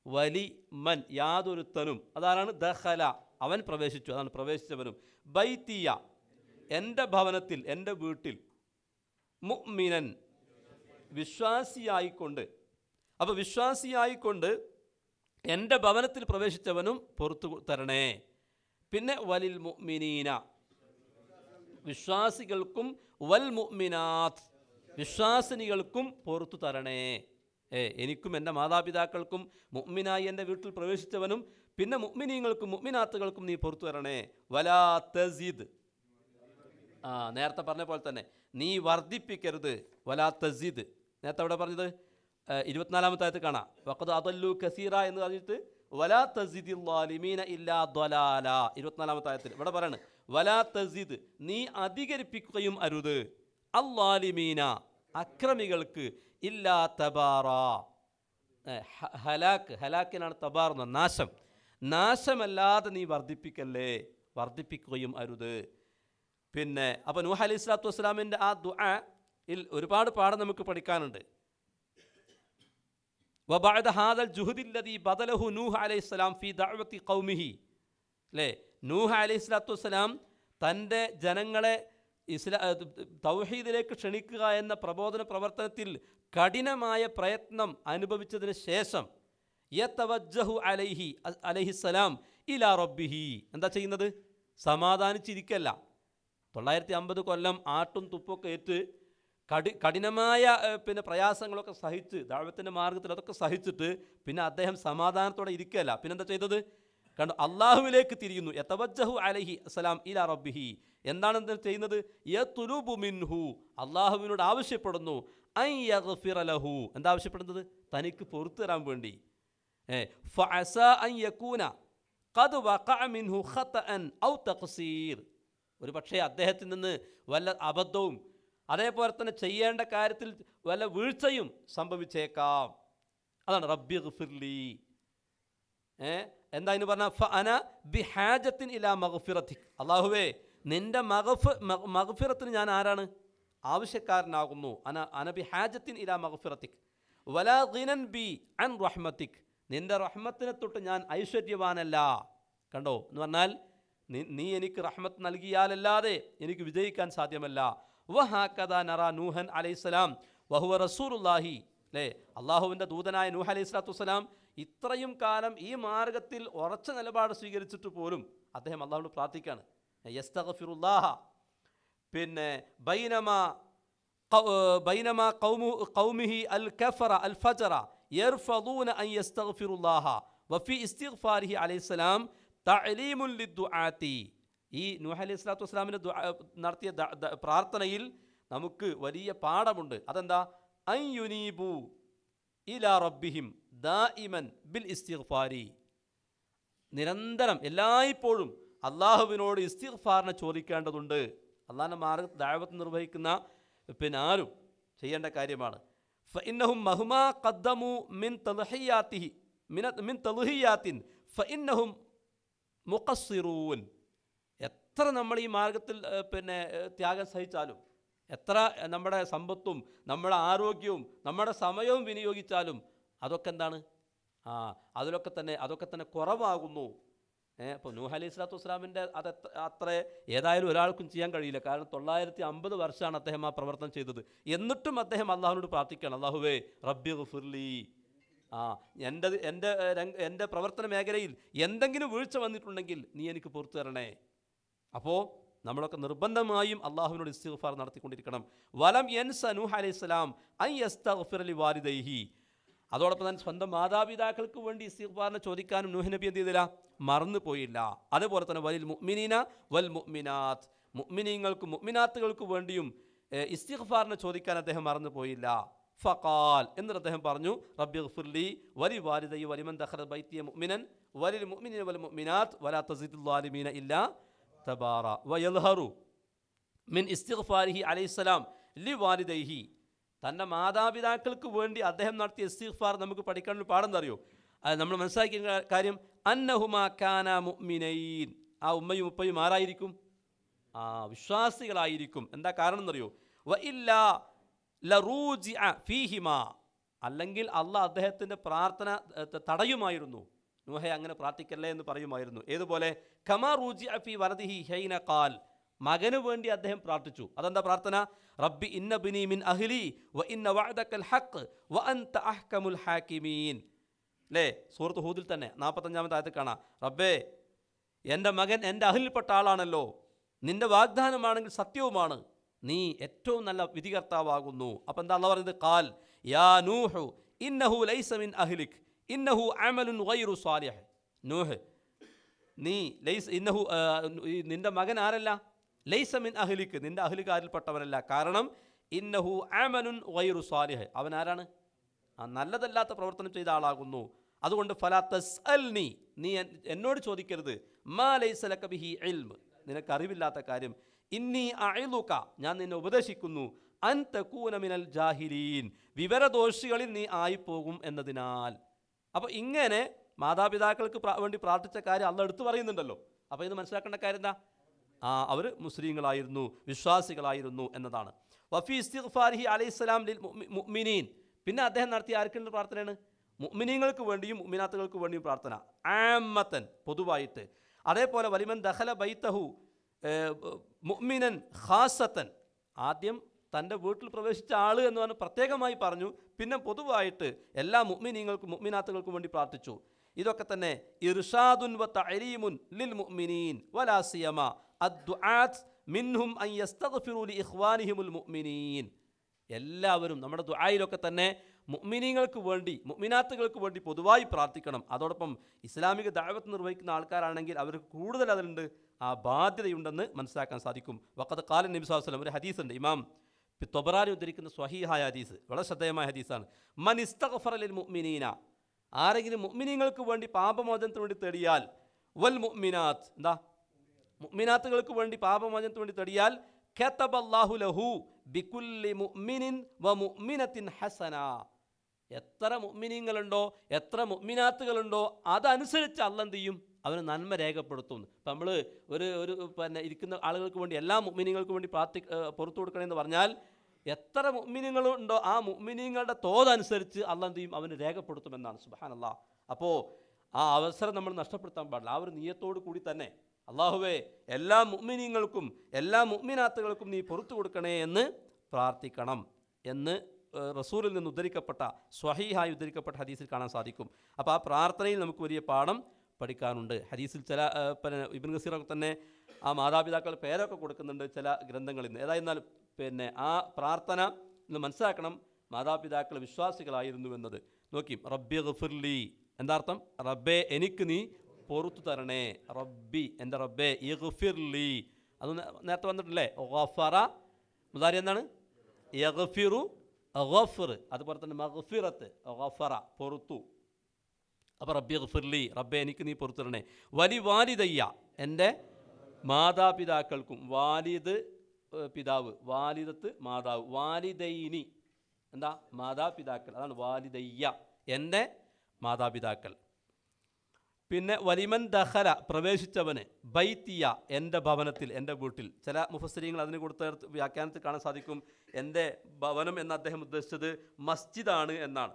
വലി മൻ യാതൊരുത്തനും. അതാരാണ്? ദഹല അവൻ പ്രവേശിച്ചു. അതാണ് പ്രവേശിച്ചവനും. ബൈത്തിയ. എന്റെ ഭവനത്തിൽ എന്റെ വീട്ടിൽ. മുഅ്മിനൻ. വിശ്വാസിയായിക്കൊണ്ട്. അപ്പോൾ വിശ്വാസിയായിക്കൊണ്ട് എന്റെ ഭവനത്തിൽ പ്രവേശിച്ചവനും പുറത്തു തരണേ. പിന്നെ വലിൽ മുഅ്മിനീന. വിശ്വാസികൾക്കും വൽ മുഅ്മിനാത്ത് വിശ്വാസിനികൾക്കും പുറത്തു തരണേ. ഏ എനിക്കും എന്റെ മാതാപിതാക്കൾക്കും മുഅ്മിനായി എന്റെ വീട്ടിൽ പ്രവേശിച്ചവനും പിന്നെ മുഅ്മിനീങ്ങൾക്കും മുഅ്മിനാത്തുകൾക്കും നീ പുറത്തു തരണേ. വലാ തസീദ്. ആ നേരത്തെ പറഞ്ഞ പോലെ തന്നെ നീ വർദ്ധിപ്പിക്കരുത്. വലാ തസീദ്. നേരത്തെ അവിടെ പറഞ്ഞത്? ഇരുപത്തിനാലാമത്തെ ആയത്ത് കാണാം. വക്കത് അതല്ലു കസീറ എന്ന് പറഞ്ഞിട്ട് വലാ തസീദ് ലാലിമീന ഇല്ലാ ദ്വലാല ഇരുപത്തിനാലാമത്തെ ആയത്തിൽ ഇവിടെ പറയാണ് വലാ തസീദ് നീ അധികരിപ്പിക്കുകയും അരുത്. അല്ലാലിമീന അക്രമികൾക്ക് ഇല്ലാ തബാറ. ഹലാക്ക് ഹലാക്കിനാണ് തബാർ എന്ന നാശം. നാശമല്ലാതെ നീ വർദ്ധിപ്പിക്കല്ലേ? വർദ്ധിപ്പിക്കുകയും അരുത്. പിന്നെ അപ്പോൾ നൂഹ് അലൈഹി സ്വലാത്തു വസ്സലാമിന്റെ ആ ദുആ ഇൽ ഒരുപാട് പാഠം നമുക്ക് പഠിക്കാനുണ്ട്. വബാദ ഹാദൽ ജുഹുദില്ലതി ബദലഹു നൂഹ് അലൈഹിസ്സലാം ഫി ദഅവത്തി ഖൗമിഹി. അല്ലേ? നൂഹ് അലൈഹി വസ്സലാം തന്റെ ജനങ്ങളെ ഇസ്ലാ തൗഹീദിലേക്ക് ക്ഷണിക്കുക എന്ന പ്രബോധന പ്രവർത്തനത്തിൽ കഠിനമായ പ്രയത്നം അനുഭവിച്ചതിന് ശേഷം യത്തവജ്ജഹു അലൈഹി അലൈഹിസ്സലാം ഇലാ റബ്ബിഹി. എന്താ ചെയ്യുന്നത്? സമാധാനിച്ചിരിക്കല്ല. തൊള്ളായിരത്തി അമ്പത് കൊല്ലം ആട്ടും തുപ്പൊക്കെ ഏറ്റ് കടി കഠിനമായ പിന്നെ പ്രയാസങ്ങളൊക്കെ സഹിച്ച് ദൈവത്തിന്റെ മാർഗത്തിൽ അതൊക്കെ സഹിച്ചിട്ട് പിന്നെ അദ്ദേഹം സമാധാനത്തോടെ ഇരിക്കുകയല്ല. പിന്നെന്താ ചെയ്തത്? കണ്ടു അള്ളാഹുവിലേക്ക് തിരിയുന്നു. യതവജ്ജഹു അലഹി അസ്സലാം ഇല റബ്ബിഹി. എന്താണ് ചെയ്യുന്നത്? മിൻഹു. അള്ളാഹുവിനോട് ആവശ്യപ്പെടുന്നു. ഐ എന്താ ആവശ്യപ്പെടുന്നത്? തനിക്ക് പുറത്തു തരാൻ വേണ്ടി. ഫഅസ അൻ യകൂന ഖദ് വഖഅ മിൻഹു ഔ തഖ്സീർ. ഒരു പക്ഷേ അദ്ദേഹത്തിൽ നിന്ന് വല്ല അബദ്ധവും അതേപോലെ തന്നെ ചെയ്യേണ്ട കാര്യത്തിൽ വല്ല വീഴ്ചയും സംഭവിച്ചേക്കാം. അതാണ് റബ്ബി ഗഫിർലി. ഏ? എന്താ ഇന്ന് പറഞ്ഞ? ഫ അന ബിഹാജത്തിൻ ഇലാ മഗ്ഫിറത്തിക്. അള്ളാഹുവേ നിന്റെ മഗഫ് മഹഫിറത്തിന് ഞാൻ ആരാണ്? ആവശ്യക്കാരനാകുന്നു. അന അന ബിഹാജത്തിൻ ഇലാ മഗ്ഫിറത്തിക്. വലാ ഗിനൻ ബി അൻ റഹ്മത്തിക്. നിന്റെ റഹ്മത്തിനെ തൊട്ട് ഞാൻ ഐശ്വര്യവാനല്ല. കണ്ടോ? എന്ന് പറഞ്ഞാൽ നീ എനിക്ക് റഹ്മത്ത് നൽകിയാലല്ലാതെ എനിക്ക് വിജയിക്കാൻ സാധ്യമല്ല. വഹാക്കഥ നറ നൂഹൻ അലൈഹിസ്സലാം വഹുവ റസൂലുല്ലാഹി അല്ലേ അള്ളാഹുവിൻ്റെ ദൂതനായ നൂഹ് അലൈഹി സ്വലാത്തു വസ്സലാം ഇത്രയും കാലം ഈ മാർഗത്തിൽ ഉറച്ച നിലപാട് സ്വീകരിച്ചിട്ട് പോലും അദ്ദേഹം അള്ളാഹുവിനോട് പ്രാർത്ഥിക്കുകയാണ് യസ്തഗഫിറുല്ലാഹ പിന്നെ ബൈനമ قو- بينما قوم قومه الكفر الفجر يرفضون أن يستغفروا الله وفي استغفاره عليه السلام تعليم للدعاة ഈ നൂഹ് അലൈഹി സ്വലാത്തു വസ്സലാമിന് നടത്തിയ ദ- ദ- പ്രാർത്ഥനയിൽ നമുക്ക് വലിയ പാഠമുണ്ട്. അതെന്താ? ഐ യുനീബു ഇലാ റബ്ബിഹിം ദാഇമൻ ബിൽ ഇസ്തിഗ്ഫാരി. നിരന്തരം എല്ലായ്പ്പോഴും അള്ളാഹുവിനോട് ഇസ്തിഗ്ഫാറിനെ ചോദിക്കേണ്ടതുണ്ട്. അള്ളാഹിന്റെ മാർഗ ദാവത്ത് നിർവഹിക്കുന്ന പിന്നെ ആരും ചെയ്യേണ്ട കാര്യമാണ്. ഫഇന്നഹും മഹുമാ കദ്ദമു മിൻ തലഹിയാത്തിഹി മിൻ തലുഹിയാത്തിൻ ഫഇന്നഹും മുഖസ്സിറൂൻ. എത്ര നമ്മൾ ഈ മാർഗത്തിൽ പിന്നെ ത്യാഗം സഹിച്ചാലും എത്ര നമ്മുടെ സമ്പത്തും നമ്മുടെ ആരോഗ്യവും നമ്മുടെ സമയവും വിനിയോഗിച്ചാലും അതൊക്കെ എന്താണ്? ആ അതിലൊക്കെ തന്നെ അതൊക്കെ തന്നെ കുറവാകുന്നു. ഏഹ് അപ്പോൾ നൂഹ് അലൈഹി സ്വലാത്തു വസ്സലാമിന്റെ അത് അത്ര ഏതായാലും ഒരാൾക്കും ചെയ്യാൻ കഴിയില്ല. കാരണം തൊള്ളായിരത്തി അമ്പത് വർഷമാണ് അദ്ദേഹം ആ പ്രവർത്തനം ചെയ്തത്. എന്നിട്ടും അദ്ദേഹം അള്ളാഹുവിനോട് പ്രാർത്ഥിക്കുകയാണ്. അള്ളാഹുവേ റബ്ബി ഗുഫുർലി. ആ എന്റെ എന്റെ എന്റെ പ്രവർത്തന മേഖലയിൽ എന്തെങ്കിലും വീഴ്ച വന്നിട്ടുണ്ടെങ്കിൽ നീ എനിക്ക് പുറത്തു തരണേ. അപ്പോൾ നമ്മളൊക്കെ നിർബന്ധമായും അള്ളാഹുവിനോട് ഇസ്തിഗ്ഫാർ നടത്തിക്കൊണ്ടിരിക്കണം. വലം യൻസ നൂഹ് അലൈഹി സ്വലാം ഐ യസ്തഗ്ഫിർ ലി വാലിദൈഹി. അതോടൊപ്പം തന്നെ സ്വന്തം മാതാപിതാക്കൾക്ക് വേണ്ടി ഇസ്തിഗ്ഫാറിനെ ചോദിക്കാനും നൂഹ് നബി എന്ത് ചെയ്തില്ല? മറന്നു പോയില്ല. അതുപോലെ തന്നെ വലിൽ മുഅ്മിനീന വൽ മുഅ്മിനാത്ത്. മുഅ്മിനീങ്ങൾക്കും മുഅ്മിനാത്തുകൾക്ക് വേണ്ടിയും ഇസ്തിഗ്ഫാറിനെ ചോദിക്കാൻ അദ്ദേഹം മറന്നു പോയില്ല. ഫഖാൽ എന്നിട്ട് അദ്ദേഹം പറഞ്ഞു റബ്ബി ഗഫുർലി വലി വാലിദൈ വലിമൻ ദഖറ ബൈത്തിയ മുഅ്മിനൻ വലിൽ മുഅ്മിനീന വൽ മുഅ്മിനാത്ത് വലാ തസീദുൽ ഇല്ലാ തബാറ വയൽഹറു മിൻ ഇസ്തിഗ്ഫാരിഹി അലൈഹിസ്സലാം ലി വാലിദൈഹി തന്റെ മാതാപിതാക്കൾക്ക് വേണ്ടി അദ്ദേഹം നടത്തിയ ഇസ്തിഫാർ നമുക്ക് പഠിക്കാനുള്ള അറിയോ അത് നമ്മൾ മനസ്സിലാക്കിയ കാര്യം അന്നഹുമാ കാന മുഅ്മിനൈൻ. ആ ഉമ്മയും ഉപ്പയും ആരായിരിക്കും? ആ വിശ്വാസികളായിരിക്കും. എന്താ കാരണം എന്നറിയോ വ ഇല്ലാ ലറൂജിഅ ഫീഹിമ. അല്ലെങ്കിൽ അള്ളാഹ് അദ്ദേഹത്തിന്റെ പ്രാർത്ഥന തടയുമായിരുന്നു. നൂഹെ അങ്ങനെ പ്രാർത്ഥിക്കല്ലേ എന്ന് പറയുമായിരുന്നു. ഏതുപോലെ? കമാ റൂജി അഫി വറദിഹി ഹൈന ഖാൽ. മകന് വേണ്ടി അദ്ദേഹം പ്രാർത്ഥിച്ചു. അതെന്താ പ്രാർത്ഥന? റബ്ബി ഇന്ന ബിനി മിൻ അഹ്ലി വ ഇന്ന വഅദക്കൽ ഹഖ് വ അൻത അഹ്കമുൽ ഹാകിമീൻ. അല്ലേ സൂറത്ത് ഹൂദിൽ തന്നെ. നാൽപ്പത്തഞ്ചാമത്തെ ആയത്തിൽ കാണാം. റബ്ബേ എന്റെ മകൻ എന്റെ അഹിൽപ്പെട്ട ആളാണല്ലോ. നിന്റെ വാഗ്ദാനമാണെങ്കിൽ സത്യവുമാണ്. നീ ഏറ്റവും നല്ല വിധികർത്താവാകുന്നു. അപ്പം എന്താ അള്ള പറയുന്നത്? കാൽ യാ നൂഹു ഇന്നഹു ലൈസ മിൻ അഹ്ലിക്. ഇന്നഹു അമലുൻ വൈറു സ്വാലിഹ്. നൂഹ് നീ ലൈസ് ഇന്നഹു നിന്റെ മകൻ ആരല്ല? ലൈസ മിൻ അഹ്ലിക്ക് നിന്റെ അഹ്ലിക്കാരിൽപ്പെട്ടവനല്ല കാരണം ഇന്നഹു അമലുൻ വൈറു സ്വാലിഹ്. അവൻ ആരാണ്? നല്ലതല്ലാത്ത പ്രവർത്തനം ചെയ്ത ആളാകുന്നു. അതുകൊണ്ട് ഫലാ അൽ നീ നീ എന്നോട് ചോദിക്കരുത്. മാ ലൈസ ലക ബിഹി ഇൽമ്. നിനക്ക് അറിവില്ലാത്ത കാര്യം. ഇന്നി അയലുക ഞാൻ നിന്നെ ഉപദേശിക്കുന്നു. അൻ തക്കൂനമിനൽ മിനൽ ജാഹിലീൻ. വിവരദോഷികളിൽ നീ ആയിപ്പോകും എന്നതിനാൽ. അപ്പോൾ ഇങ്ങനെ മാതാപിതാക്കൾക്ക് വേണ്ടി പ്രാർത്ഥിച്ച കാര്യം അള്ള എടുത്തു പറയുന്നുണ്ടല്ലോ. അപ്പോൾ ഇത് മനസ്സിലാക്കേണ്ട കാര്യം എന്താ? ആ അവർ മുസ്ലിങ്ങളായിരുന്നു വിശ്വാസികളായിരുന്നു എന്നതാണ്. വഫി ഇസ്തിഗ്ഫാരിഹി അലൈഹിസ്സലാം ലിൽ മുഅ്മി- മുഅ്മിനീൻ. പിന്നെ അദ്ദേഹം നടത്തിയ ആർക്കുള്ള പ്രാർത്ഥനയാണ്? മുഅ്മിനീങ്ങൾക്ക് വേണ്ടിയും മുഅ്മിനാത്തുകൾക്ക് വേണ്ടിയും പ്രാർത്ഥന. ആമത്തൻ പൊതുവായിട്ട്. അതേപോലെ വലിമൻ ദഹല ബൈത്തഹു മുഅ്മിനൻ ഖാസത്തൻ. ആദ്യം തന്റെ വീട്ടിൽ പ്രവേശിച്ച ആൾ എന്ന് പറഞ്ഞ് പ്രത്യേകമായി പറഞ്ഞു. പിന്നെ പൊതുവായിട്ട് എല്ലാ മുഅ്മിനീങ്ങൾക്കും മുഅ്മിനാത്തുകൾക്കും വേണ്ടി പ്രാർത്ഥിച്ചു. ഇതൊക്കെ തന്നെ ഇർഷാദുൻ വ തഅലീമുൻ ലിൽ മുഅ്മിനീൻ വലാസിയമ അദ്ദുആത്ത് മിൻഹും അൻ യസ്തഗ്ഫിറു ലി ഇഖ്വാനിഹിമുൽ മുഅ്മിനീൻ. എല്ലാവരും നമ്മുടെ ദുആയിലൊക്കെ തന്നെ മുഅ്മിനീങ്ങൾക്ക് വേണ്ടി മുഅ്മിനാത്തുകൾക്ക് വേണ്ടി പൊതുവായി പ്രാർത്ഥിക്കണം. അതോടൊപ്പം ഇസ്ലാമിക ദാവത്ത് നിർവഹിക്കുന്ന ആൾക്കാരാണെങ്കിൽ അവർക്ക് കൂടുതൽ അതിലുണ്ട് ആ ബാധ്യതയുണ്ടെന്ന് മനസ്സിലാക്കാൻ സാധിക്കും. വക്കത്ത് കാലൻ നബി അലൈഹി വസല്ലം ഒരു ഹദീസുണ്ട്. ഇമാം തൊബറാനി ഉദ്ധരിക്കുന്ന സ്വഹീഹായ ഹദീസ് വളരെ ശ്രദ്ധേയമായ ഹദീസാണ്. മൻ ഇസ്തഗ്ഫറ ലിൽ മുഅ്മിനീന. ആരെങ്കിലും മുഅ്മിനീങ്ങൾക്ക് വേണ്ടി പാപമോചനത്തിന് വേണ്ടി തേടിയാൽ വൽ മുഅ്മിനാത്ത്. എന്താ? മുഅ്മിനാത്തുകൾക്ക് വേണ്ടി പാപമോചനത്തിന് വേണ്ടി തേടിയാൽ ഖതബല്ലാഹു ലഹു ബികുല്ലി മുഅ്മിനിൻ വ മുഅ്മിനത്തിൻ ഹസന. എത്ര മുഅ്മിനീങ്ങളുണ്ടോ എത്ര മുഅ്മിനാത്തുകളുണ്ടോ അതനുസരിച്ച് അല്ല എന്ത് ചെയ്യും? അവന് നന്മ രേഖപ്പെടുത്തുന്നു. ഇപ്പം നമ്മൾ ഒരു ഒരു പിന്നെ ഇരിക്കുന്ന ആളുകൾക്ക് വേണ്ടി എല്ലാ മുഅ്മിനീങ്ങൾക്ക് വേണ്ടി പ്രാർത്ഥി പുറത്തു കൊടുക്കണമെന്ന് പറഞ്ഞാൽ എത്ര മുഅ്മിനീങ്ങളുണ്ടോ ആ മുഅ്മിനീങ്ങളുടെ തോതനുസരിച്ച് അള്ള എന്ത് ചെയ്യും? അവന് രേഖപ്പെടുത്തുമെന്നാണ്. സുബാനല്ല അപ്പോൾ ആ അവസരം നമ്മൾ നഷ്ടപ്പെടുത്താൻ പാടില്ല. ആ ഒരു നീയത്തോടു കൂടി തന്നെ അള്ളാഹുവേ എല്ലാ മുഅ്മിനീങ്ങൾക്കും എല്ലാ മുഅ്മിനാത്തുകൾക്കും നീ പുറത്തു കൊടുക്കണേ എന്ന് പ്രാർത്ഥിക്കണം എന്ന് റസൂറിൽ നിന്ന് ഉദ്ധരിക്കപ്പെട്ട സ്വഹീഹായി ഉദ്ധരിക്കപ്പെട്ട ഹദീസിൽ കാണാൻ സാധിക്കും. അപ്പോൾ ആ പ്രാർത്ഥനയിൽ നമുക്ക് വലിയ പാഠം പഠിക്കാനുണ്ട്. ഹദീസിൽ ചില പിന്നെ ഇബിൻ ഗസീറൊക്കെ തന്നെ ആ മാതാപിതാക്കൾ പേരൊക്കെ കൊടുക്കുന്നുണ്ട് ചില ഗ്രന്ഥങ്ങളിൽ നിന്ന്. ഏതായിരുന്നാലും പിന്നെ ആ പ്രാർത്ഥന ഇന്ന് മനസ്സിലാക്കണം മാതാപിതാക്കൾ വിശ്വാസികളായിരുന്നു എന്നത്. നോക്കി റബ്ബി ഗഫിർലി. എന്താർത്ഥം റബ്ബെ എനിക്ക് നീ പൊറത്തു തരണേ. റബ്ബി എന്റെ റബ്ബേ ഇഗ്ഫിർലി. അത് നേ- നേരത്തെ വന്നിട്ടില്ലേ? ഗഫറ. മുതാരി എന്താണ്? യഗഫിറു ഗഫർ. അതുപോലെ തന്നെ മഗഫിറത്ത് ഗഫറ പൊറുത്തു. അപ്പോൾ റബ്ബി ഗഫിർലി റബ്ബെ എനിക്ക് നീ പൊറത്തു തരണേ. വലി വാലിദയ്യ എന്റെ മാതാപിതാക്കൾക്കും വാലിദ് പിതാവ്. വാലിദത്ത് മാതാവ്. വാലിദൈനി. എന്താ? മാതാപിതാക്കൾ. അതാണ് വാലിദയ്യ. എന്റെ മാതാപിതാക്കൾ. പിന്നെ വലിമൻ ദഹല പ്രവേശിച്ചവന്. ബൈത്തിയ എന്റെ ഭവനത്തിൽ എന്റെ വീട്ടിൽ. ചില മുഫസ്സരിങ്ങൾ അതിന് കൊടുത്ത വ്യാഖ്യാനത്തിൽ കാണാൻ സാധിക്കും. എന്റെ ഭവനം എന്ന് അദ്ദേഹം ഉദ്ദേശിച്ചത് മസ്ജിദാണ് എന്നാണ്.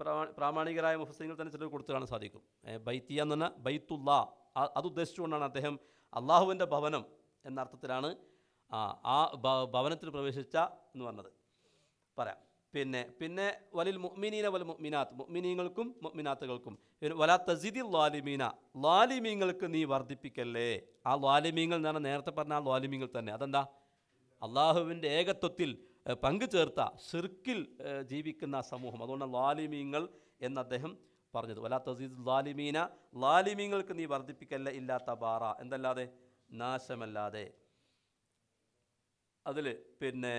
പ്രാ പ്രാമാണികരായ മുഫസ്സരിങ്ങൾ തന്നെ ചിലർ കൊടുത്തു കാണാൻ സാധിക്കും. ബൈത്തിയ എന്ന് പറഞ്ഞാൽ ബൈത്തുള്ള അത് ഉദ്ദേശിച്ചുകൊണ്ടാണ് അദ്ദേഹം അള്ളാഹുവിന്റെ ഭവനം എന്ന അർത്ഥത്തിലാണ് ആ ആ ഭവനത്തിൽ പ്രവേശിച്ച എന്ന് പറഞ്ഞത്. പറയാം. പിന്നെ പിന്നെ വലിൽ മുഅ്മിനീന വൽ മുഅ്മിനാത്ത്. മുഅ്മിനീങ്ങൾക്കും മുഅ്മിനാത്തുകൾക്കും. വലാ തസിദി ലാലിമീന. ലാലിമീങ്ങൾക്ക് നീ വർദ്ധിപ്പിക്കല്ലേ? ആ ലാലിമീങ്ങൾ എന്ന് നേരത്തെ പറഞ്ഞ ആ ലാലിമീങ്ങൾ തന്നെ. അതെന്താ? അള്ളാഹുവിന്റെ ഏകത്വത്തിൽ പങ്കു ചേർത്ത ഷിർക്കിൽ ജീവിക്കുന്ന സമൂഹം. അതുകൊണ്ട് ലാലിമീങ്ങൾ എന്ന് അദ്ദേഹം പറഞ്ഞത്. വലാ തസീദ് ലാലിമീന. ലാലിമീങ്ങൾക്ക് നീ വർദ്ധിപ്പിക്കല്ലേ? ഇല്ലാത്ത ബാറ. എന്തല്ലാതെ? നാശമല്ലാതെ. അതിൽ പിന്നെ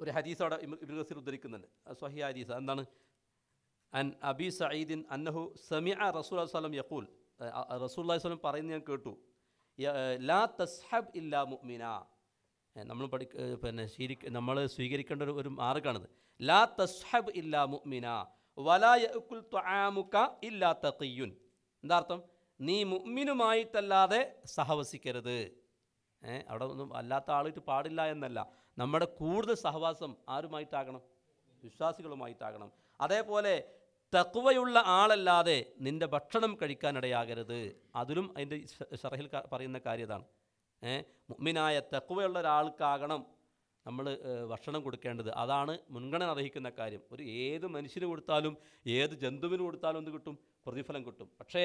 ഒരു ഹദീസ് അവിടെ ഇബ്നു- ഉദ്ധരിക്കുന്നുണ്ട്. സ്വഹി ഹദീസ്. എന്താണ് അൻ അബി സഈദിൻ അന്നഹു സമിഅ റസൂൽ വസ്ലം യഖൂൽ. റസൂൽ വസ്ലം പറയുന്നത് ഞാൻ കേട്ടു. ലാ തസ്ഹബ് ഇല്ലാ മുഅ്മിന. നമ്മൾ പഠി പിന്നെ ശീലിക്ക നമ്മൾ സ്വീകരിക്കേണ്ട ഒരു ഒരു മാർഗമാണിത് ലാ തസ്ഹബ് ഇല്ലാ മുഅ്മിന. വലാ യഅ്കുൽ ത്വആമുക ഇല്ലാ തഖിയുൻ എന്താ അർത്ഥം നീ മുമ്മിനുമായിട്ടല്ലാതെ സഹവസിക്കരുത്. ഏ അവിടെ ഒന്നും അല്ലാത്ത ആളിട്ട് പാടില്ല എന്നല്ല. നമ്മുടെ കൂടുതൽ സഹവാസം ആരുമായിട്ടാകണം? വിശ്വാസികളുമായിട്ടാകണം. അതേപോലെ തക്കുവയുള്ള ആളല്ലാതെ നിന്റെ ഭക്ഷണം കഴിക്കാനിടയാകരുത്. അതിലും അതിന്റെ ഷറഹിൽ പറയുന്ന കാര്യതാണ്. ഏ മുമ്മിനായ തക്കുവയുള്ള ഒരാൾക്കാകണം നമ്മൾ ഭക്ഷണം കൊടുക്കേണ്ടത്. അതാണ് മുൻഗണന അർഹിക്കുന്ന കാര്യം. ഒരു ഏത് മനുഷ്യന് കൊടുത്താലും ഏത് ജന്തുവിന് കൊടുത്താലും എന്ത് കിട്ടും? പ്രതിഫലം കിട്ടും. പക്ഷേ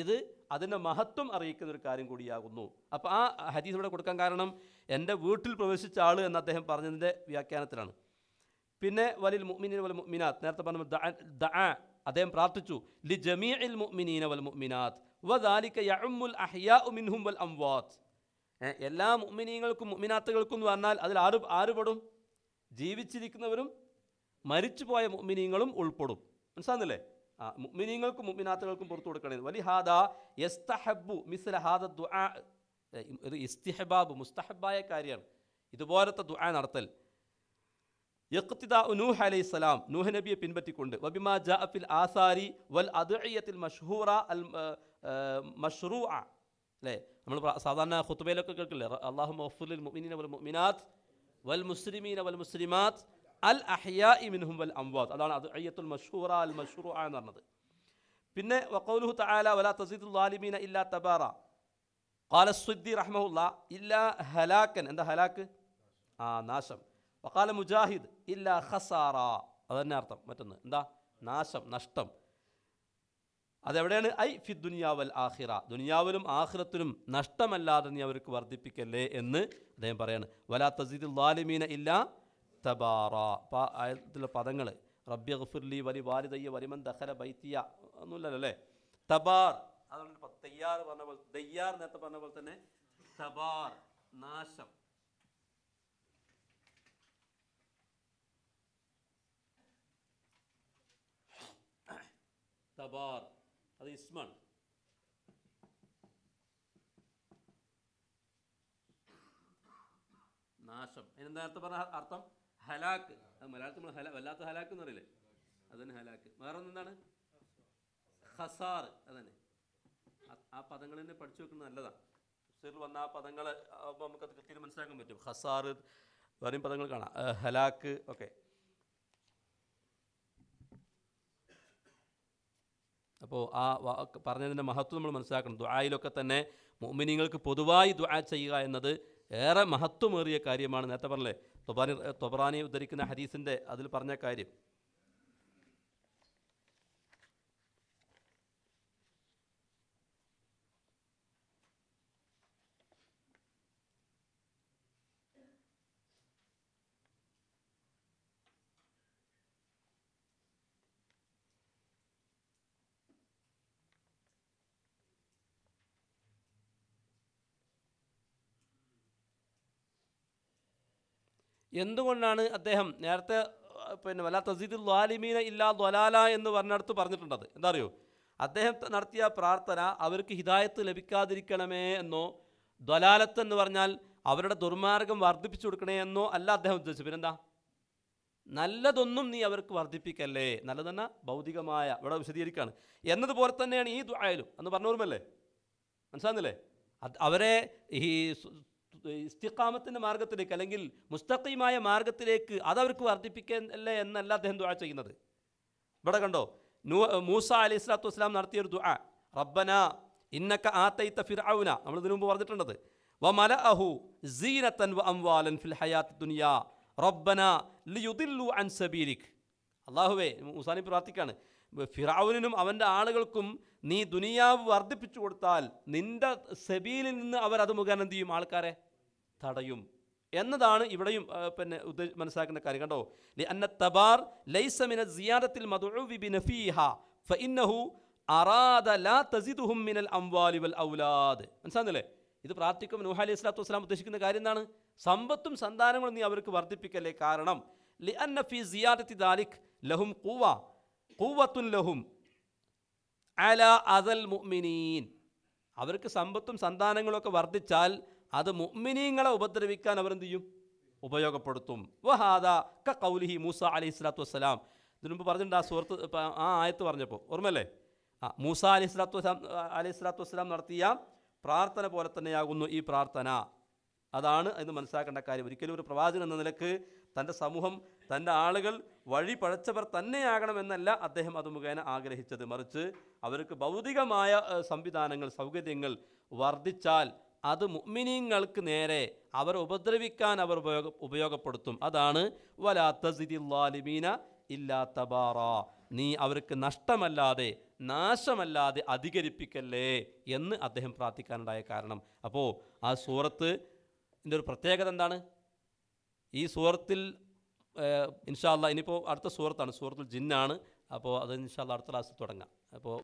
ഇത് അതിന്റെ മഹത്വം അറിയിക്കുന്ന ഒരു കാര്യം കൂടിയാകുന്നു. അപ്പോൾ ആ ഹദീസ് ഇവിടെ കൊടുക്കാൻ കാരണം എന്റെ വീട്ടിൽ പ്രവേശിച്ച ആൾ എന്ന് അദ്ദേഹം പറഞ്ഞതിന്റെ വ്യാഖ്യാനത്തിലാണ്. പിന്നെ വലിൽ മുഅ്മിനീന വൽ മുഅ്മിനാത്ത്. നേരത്തെ പറഞ്ഞ ദഅ അദ്ദേഹം പ്രാർത്ഥിച്ചു. ലി ജമീഇൽ മുഅ്മിനീന വൽ മുഅ്മിനാത്ത്. വദാലിക യഉമ്മുൽ അഹ്യാഉ മിൻഹും വൽ അംവാത്ത്. എല്ലാ മുഅ്മിനീങ്ങൾക്കും മുഅ്മിനാത്തുകൾക്കും എന്ന് പറഞ്ഞാൽ അതിൽ ആര് ആര് പെടും? ജീവിച്ചിരിക്കുന്നവരും മരിച്ചുപോയ മുഅ്മിനീങ്ങളും ഉൾപ്പെടും. മനസ്സിലാകുന്നില്ലേ? ആ മുഅ്മിനീങ്ങൾക്കും മുഅ്മിനാത്തുകൾക്കും പുറത്തു കൊടുക്കണേ വലി ഹാദ യസ്തഹബ്ബു മിസ്ല ഹാദ ദുആ. ഒരു ഇസ്തിഹബാബ് മുസ്തഹബായ കാര്യമാണ്. ഇതുപോലത്തെ ദുആ നടത്തൽ. നൂഹ് അലൈഹി സ്വലാം നൂഹ് നബിയെ പിൻപറ്റിക്കൊണ്ട്. വബിമാ ജാഫിൽ ആസാരി വൽ അദ്ഇയത്തിൽ മഷ്ഹൂറ അൽ മഷ്റൂഅ. അല്ലേ? നമ്മൾ സാധാരണ ഖുത്ബയിലൊക്കെ കേൾക്കില്ലേ? അള്ളാഹു മഗ്ഫിറിൽ മുഅ്മിനീന വൽ മുഅ്മിനാത്ത് വൽ മുസ്ലിമീന വൽ മുസ്ലിമാത്ത് അൽ അഹ്യാഇ മിൻഹും വൽ അംവാത്ത് അതാണ് അയ്യത്തുൽ മഷൂറ അൽ മഷ്റൂഅ എന്ന് പറഞ്ഞത് പിന്നെ വക്കൗലുഹു തആല വലാ തസീദുൽ ളാലിമീന ഇല്ലാ തബാറ. ഖാല സുദ്ദി റഹ്മഹുല്ല ഇല്ലാ ഹലാക്കൻ. എന്താ ഹലാക്ക്? ആ നാശം. വക്കാല മുജാഹിദ് ഇല്ലാ ഖസാറ. അതന്നെ അർത്ഥം. മറ്റൊന്ന് എന്താ? നാശം നഷ്ടം. അതെവിടെയാണ്? ഐ ഫി ദുനിയാവൽ ആഹിറ ദുനിയാവിലും ആഹിറത്തിലും നഷ്ടമല്ലാതെ നീ അവർക്ക് വർദ്ധിപ്പിക്കല്ലേ എന്ന് അദ്ദേഹം പറയാണ്. വലാ തസീദുൽ ലാലിമീന ഇല്ല തബാറ പ ആയത്തിലെ പദങ്ങൾ റബ്ബി ഗഫുർലി വലി വാലിദയ്യ വലിമൻ ദഹല ബൈത്തിയ ഒന്നുമില്ലല്ലോ അല്ലേ? തബാർ അതുകൊണ്ട് തയ്യാർ പറഞ്ഞ പോലെ തയ്യാർ നേരത്തെ പറഞ്ഞ പോലെ തന്നെ തബാർ നാശം. തബാർ അത് ഇസ്മാണ്. നാശം. അതിനെന്താ നേരത്തെ പറഞ്ഞ അർത്ഥം? ഹലാക്ക്. അത് മലയാളത്തിൽ നമ്മൾ ഹല വല്ലാത്ത ഹലാക്ക് എന്ന് പറയില്ലേ? അതന്നെ ഹലാക്ക്. വേറെ എന്താണ് ഹസാർ അതന്നെ. ആ- പദങ്ങൾ തന്നെ പഠിച്ചു വെക്കുന്നത് നല്ലതാണ് തഫ്സീറിൽ വന്ന ആ പദങ്ങൾ ആകുമ്പോൾ നമുക്കത് കൃത്യം മനസ്സിലാക്കാൻ പറ്റും. ഹസാർ വേറെയും പദങ്ങൾ കാണാം. ഹലാക്ക് ഒക്കെ അപ്പോൾ ആ പറഞ്ഞതിന്റെ മഹത്വം നമ്മൾ മനസ്സിലാക്കണം. ദുആയിലൊക്കെ തന്നെ മോമിനിങ്ങൾക്ക് പൊതുവായി ദുആ ചെയ്യുക എന്നത് ഏറെ മഹത്വമേറിയ കാര്യമാണ്. നേരത്തെ പറഞ്ഞില്ലേ? തൊബാനി തൊബറാനി ഉദ്ധരിക്കുന്ന ഹദീസിന്റെ അതിൽ പറഞ്ഞ കാര്യം എന്തുകൊണ്ടാണ് അദ്ദേഹം നേരത്തെ പിന്നെ വല്ലാ തസീദുൽ ലാലിമീന ഇല്ലാ ദ്വലാല എന്ന് പറഞ്ഞിടത്ത് പറഞ്ഞിട്ടുണ്ടത്? എന്താ അറിയോ? അദ്ദേഹം നടത്തിയ പ്രാർത്ഥന അവർക്ക് ഹിദായത്ത് ലഭിക്കാതിരിക്കണമേ എന്നോ ദ്വലാലത്ത് എന്ന് പറഞ്ഞാൽ അവരുടെ ദുർമാർഗം വർദ്ധിപ്പിച്ചു കൊടുക്കണേ എന്നോ അല്ല അദ്ദേഹം ഉദ്ദേശിച്ചത്. പിന്നെന്താ? നല്ലതൊന്നും നീ അവർക്ക് വർദ്ധിപ്പിക്കല്ലേ? നല്ലതെന്ന? ഭൗതികമായ ഇവിടെ വിശദീകരിക്കുകയാണ് എന്നതുപോലെ തന്നെയാണ് ഈ ദുആയിലും. എന്ന് പറഞ്ഞോർമല്ലേ മനസ്സിലാകുന്നില്ലേ അവരെ ഈ ഇസ്തിഖാമത്തിന്റെ മാർഗത്തിലേക്ക് അല്ലെങ്കിൽ മുസ്തഖീമായ മാർഗത്തിലേക്ക് അതവർക്ക് വർദ്ധിപ്പിക്കല്ലേ എന്നല്ല അദ്ദേഹം ദുആ ചെയ്യുന്നത്. ഇവിടെ കണ്ടോ? നൂ മൂസ അലൈഹി സ്വലാത്തു വസ്സലാം നടത്തിയ ഒരു ദുആ. റബ്ബന ഇന്നക ആതൈത ഫിർഔന നമ്മൾ ഇതിനു മുമ്പ് പറഞ്ഞിട്ടുണ്ടത്. വ മലഅഹു സീനത്തൻ വ അംവാലൻ ഫിൽ ഹയാത്ത് ദുനിയാ. റബ്ബന ലിയുദില്ലു അൻ സബീലിക്. അള്ളാഹുവേ മൂസാനി പ്രാർത്ഥിക്കാണ്. ഫിറാവുനും അവന്റെ ആളുകൾക്കും നീ ദുനിയാവ് വർദ്ധിപ്പിച്ചു കൊടുത്താൽ നിന്റെ സെബീലിൽ നിന്ന് അവരത് മുഖേന എന്ത് ചെയ്യും? ആൾക്കാരെ തടയും. എന്നതാണ് ഇവിടെയും പിന്നെ ഉദ്ദേശ മനസ്സിലാക്കുന്ന കാര്യം. കണ്ടോ? അന്ന തബാർ ലൈസമിന സിയാദത്തിൽ മനസ്സിലാകുന്നില്ലേ? ഇത് പ്രാർത്ഥിക്കും നൂഹ അലൈഹി സ്വലാത്തു വസ്സലാം ഉദ്ദേശിക്കുന്ന കാര്യം എന്താണ്? സമ്പത്തും സന്താനങ്ങളും നീ അവർക്ക് വർദ്ധിപ്പിക്കല്ലേ? കാരണം ലി അന്ന ഫി സിയാദത്തി ദാലിഖ് ലഹും കൂവ കൂവത്തുൻ ലഹും അല അദൽ മുഅ്മിനീൻ. അവർക്ക് സമ്പത്തും സന്താനങ്ങളൊക്കെ വർദ്ധിച്ചാൽ അത് മുഅ്മിനീങ്ങളെ ഉപദ്രവിക്കാൻ അവരെന്ത് ചെയ്യും ഉപയോഗപ്പെടുത്തും. വഹാദ ക കൗലിഹി മൂസ അലൈഹി സ്വലാത്തു വസ്സലാം. ഇതിനു മുമ്പ് പറഞ്ഞിട്ടുണ്ട് ആ സുഹൃത്ത് ആ ആയത്ത് പറഞ്ഞപ്പോൾ. ഓർമ്മല്ലേ ആ മൂസ അലൈഹി സ്വലാത്തു വസ്സലാം അലൈഹി സ്വലാത്തു വസ്സലാം നടത്തിയ പ്രാർത്ഥന പോലെ തന്നെയാകുന്നു ഈ പ്രാർത്ഥന. അതാണ് എന്ന് മനസ്സിലാക്കേണ്ട കാര്യം. ഒരിക്കലും ഒരു പ്രവാചകൻ എന്ന നിലയ്ക്ക് തന്റെ സമൂഹം തന്റെ ആളുകൾ വഴി പഴച്ചവർ തന്നെയാകണമെന്നല്ല അദ്ദേഹം അത് മുഖേന ആഗ്രഹിച്ചത്. മറിച്ച് അവർക്ക് ഭൗതികമായ സംവിധാനങ്ങൾ സൗകര്യങ്ങൾ വർദ്ധിച്ചാൽ അത് മുഅ്മിനീങ്ങൾക്ക് നേരെ അവർ ഉപദ്രവിക്കാൻ അവർ ഉപയോഗ ഉപയോഗപ്പെടുത്തും. അതാണ് വലാത്തസിദില്ലാലിമീന ഇല്ലാ തബാറ. നീ അവർക്ക് നഷ്ടമല്ലാതെ നാശമല്ലാതെ അധികരിപ്പിക്കല്ലേ എന്ന് അദ്ദേഹം പ്രാർത്ഥിക്കാനുണ്ടായ കാരണം. അപ്പോൾ ആ സൂറത്ത് ഇതിന്റെ ഒരു പ്രത്യേകത എന്താണ്? ഈ സൂറത്തിൽ ഇൻഷാല്ല ഇനിയിപ്പോൾ അടുത്ത സൂറത്താണ്. സൂറത്തുൽ ജിന്നാണ്. അപ്പോൾ അത് ഇൻഷാല്ല അടുത്ത ക്ലാസ്സിൽ തുടങ്ങാം. അപ്പോൾ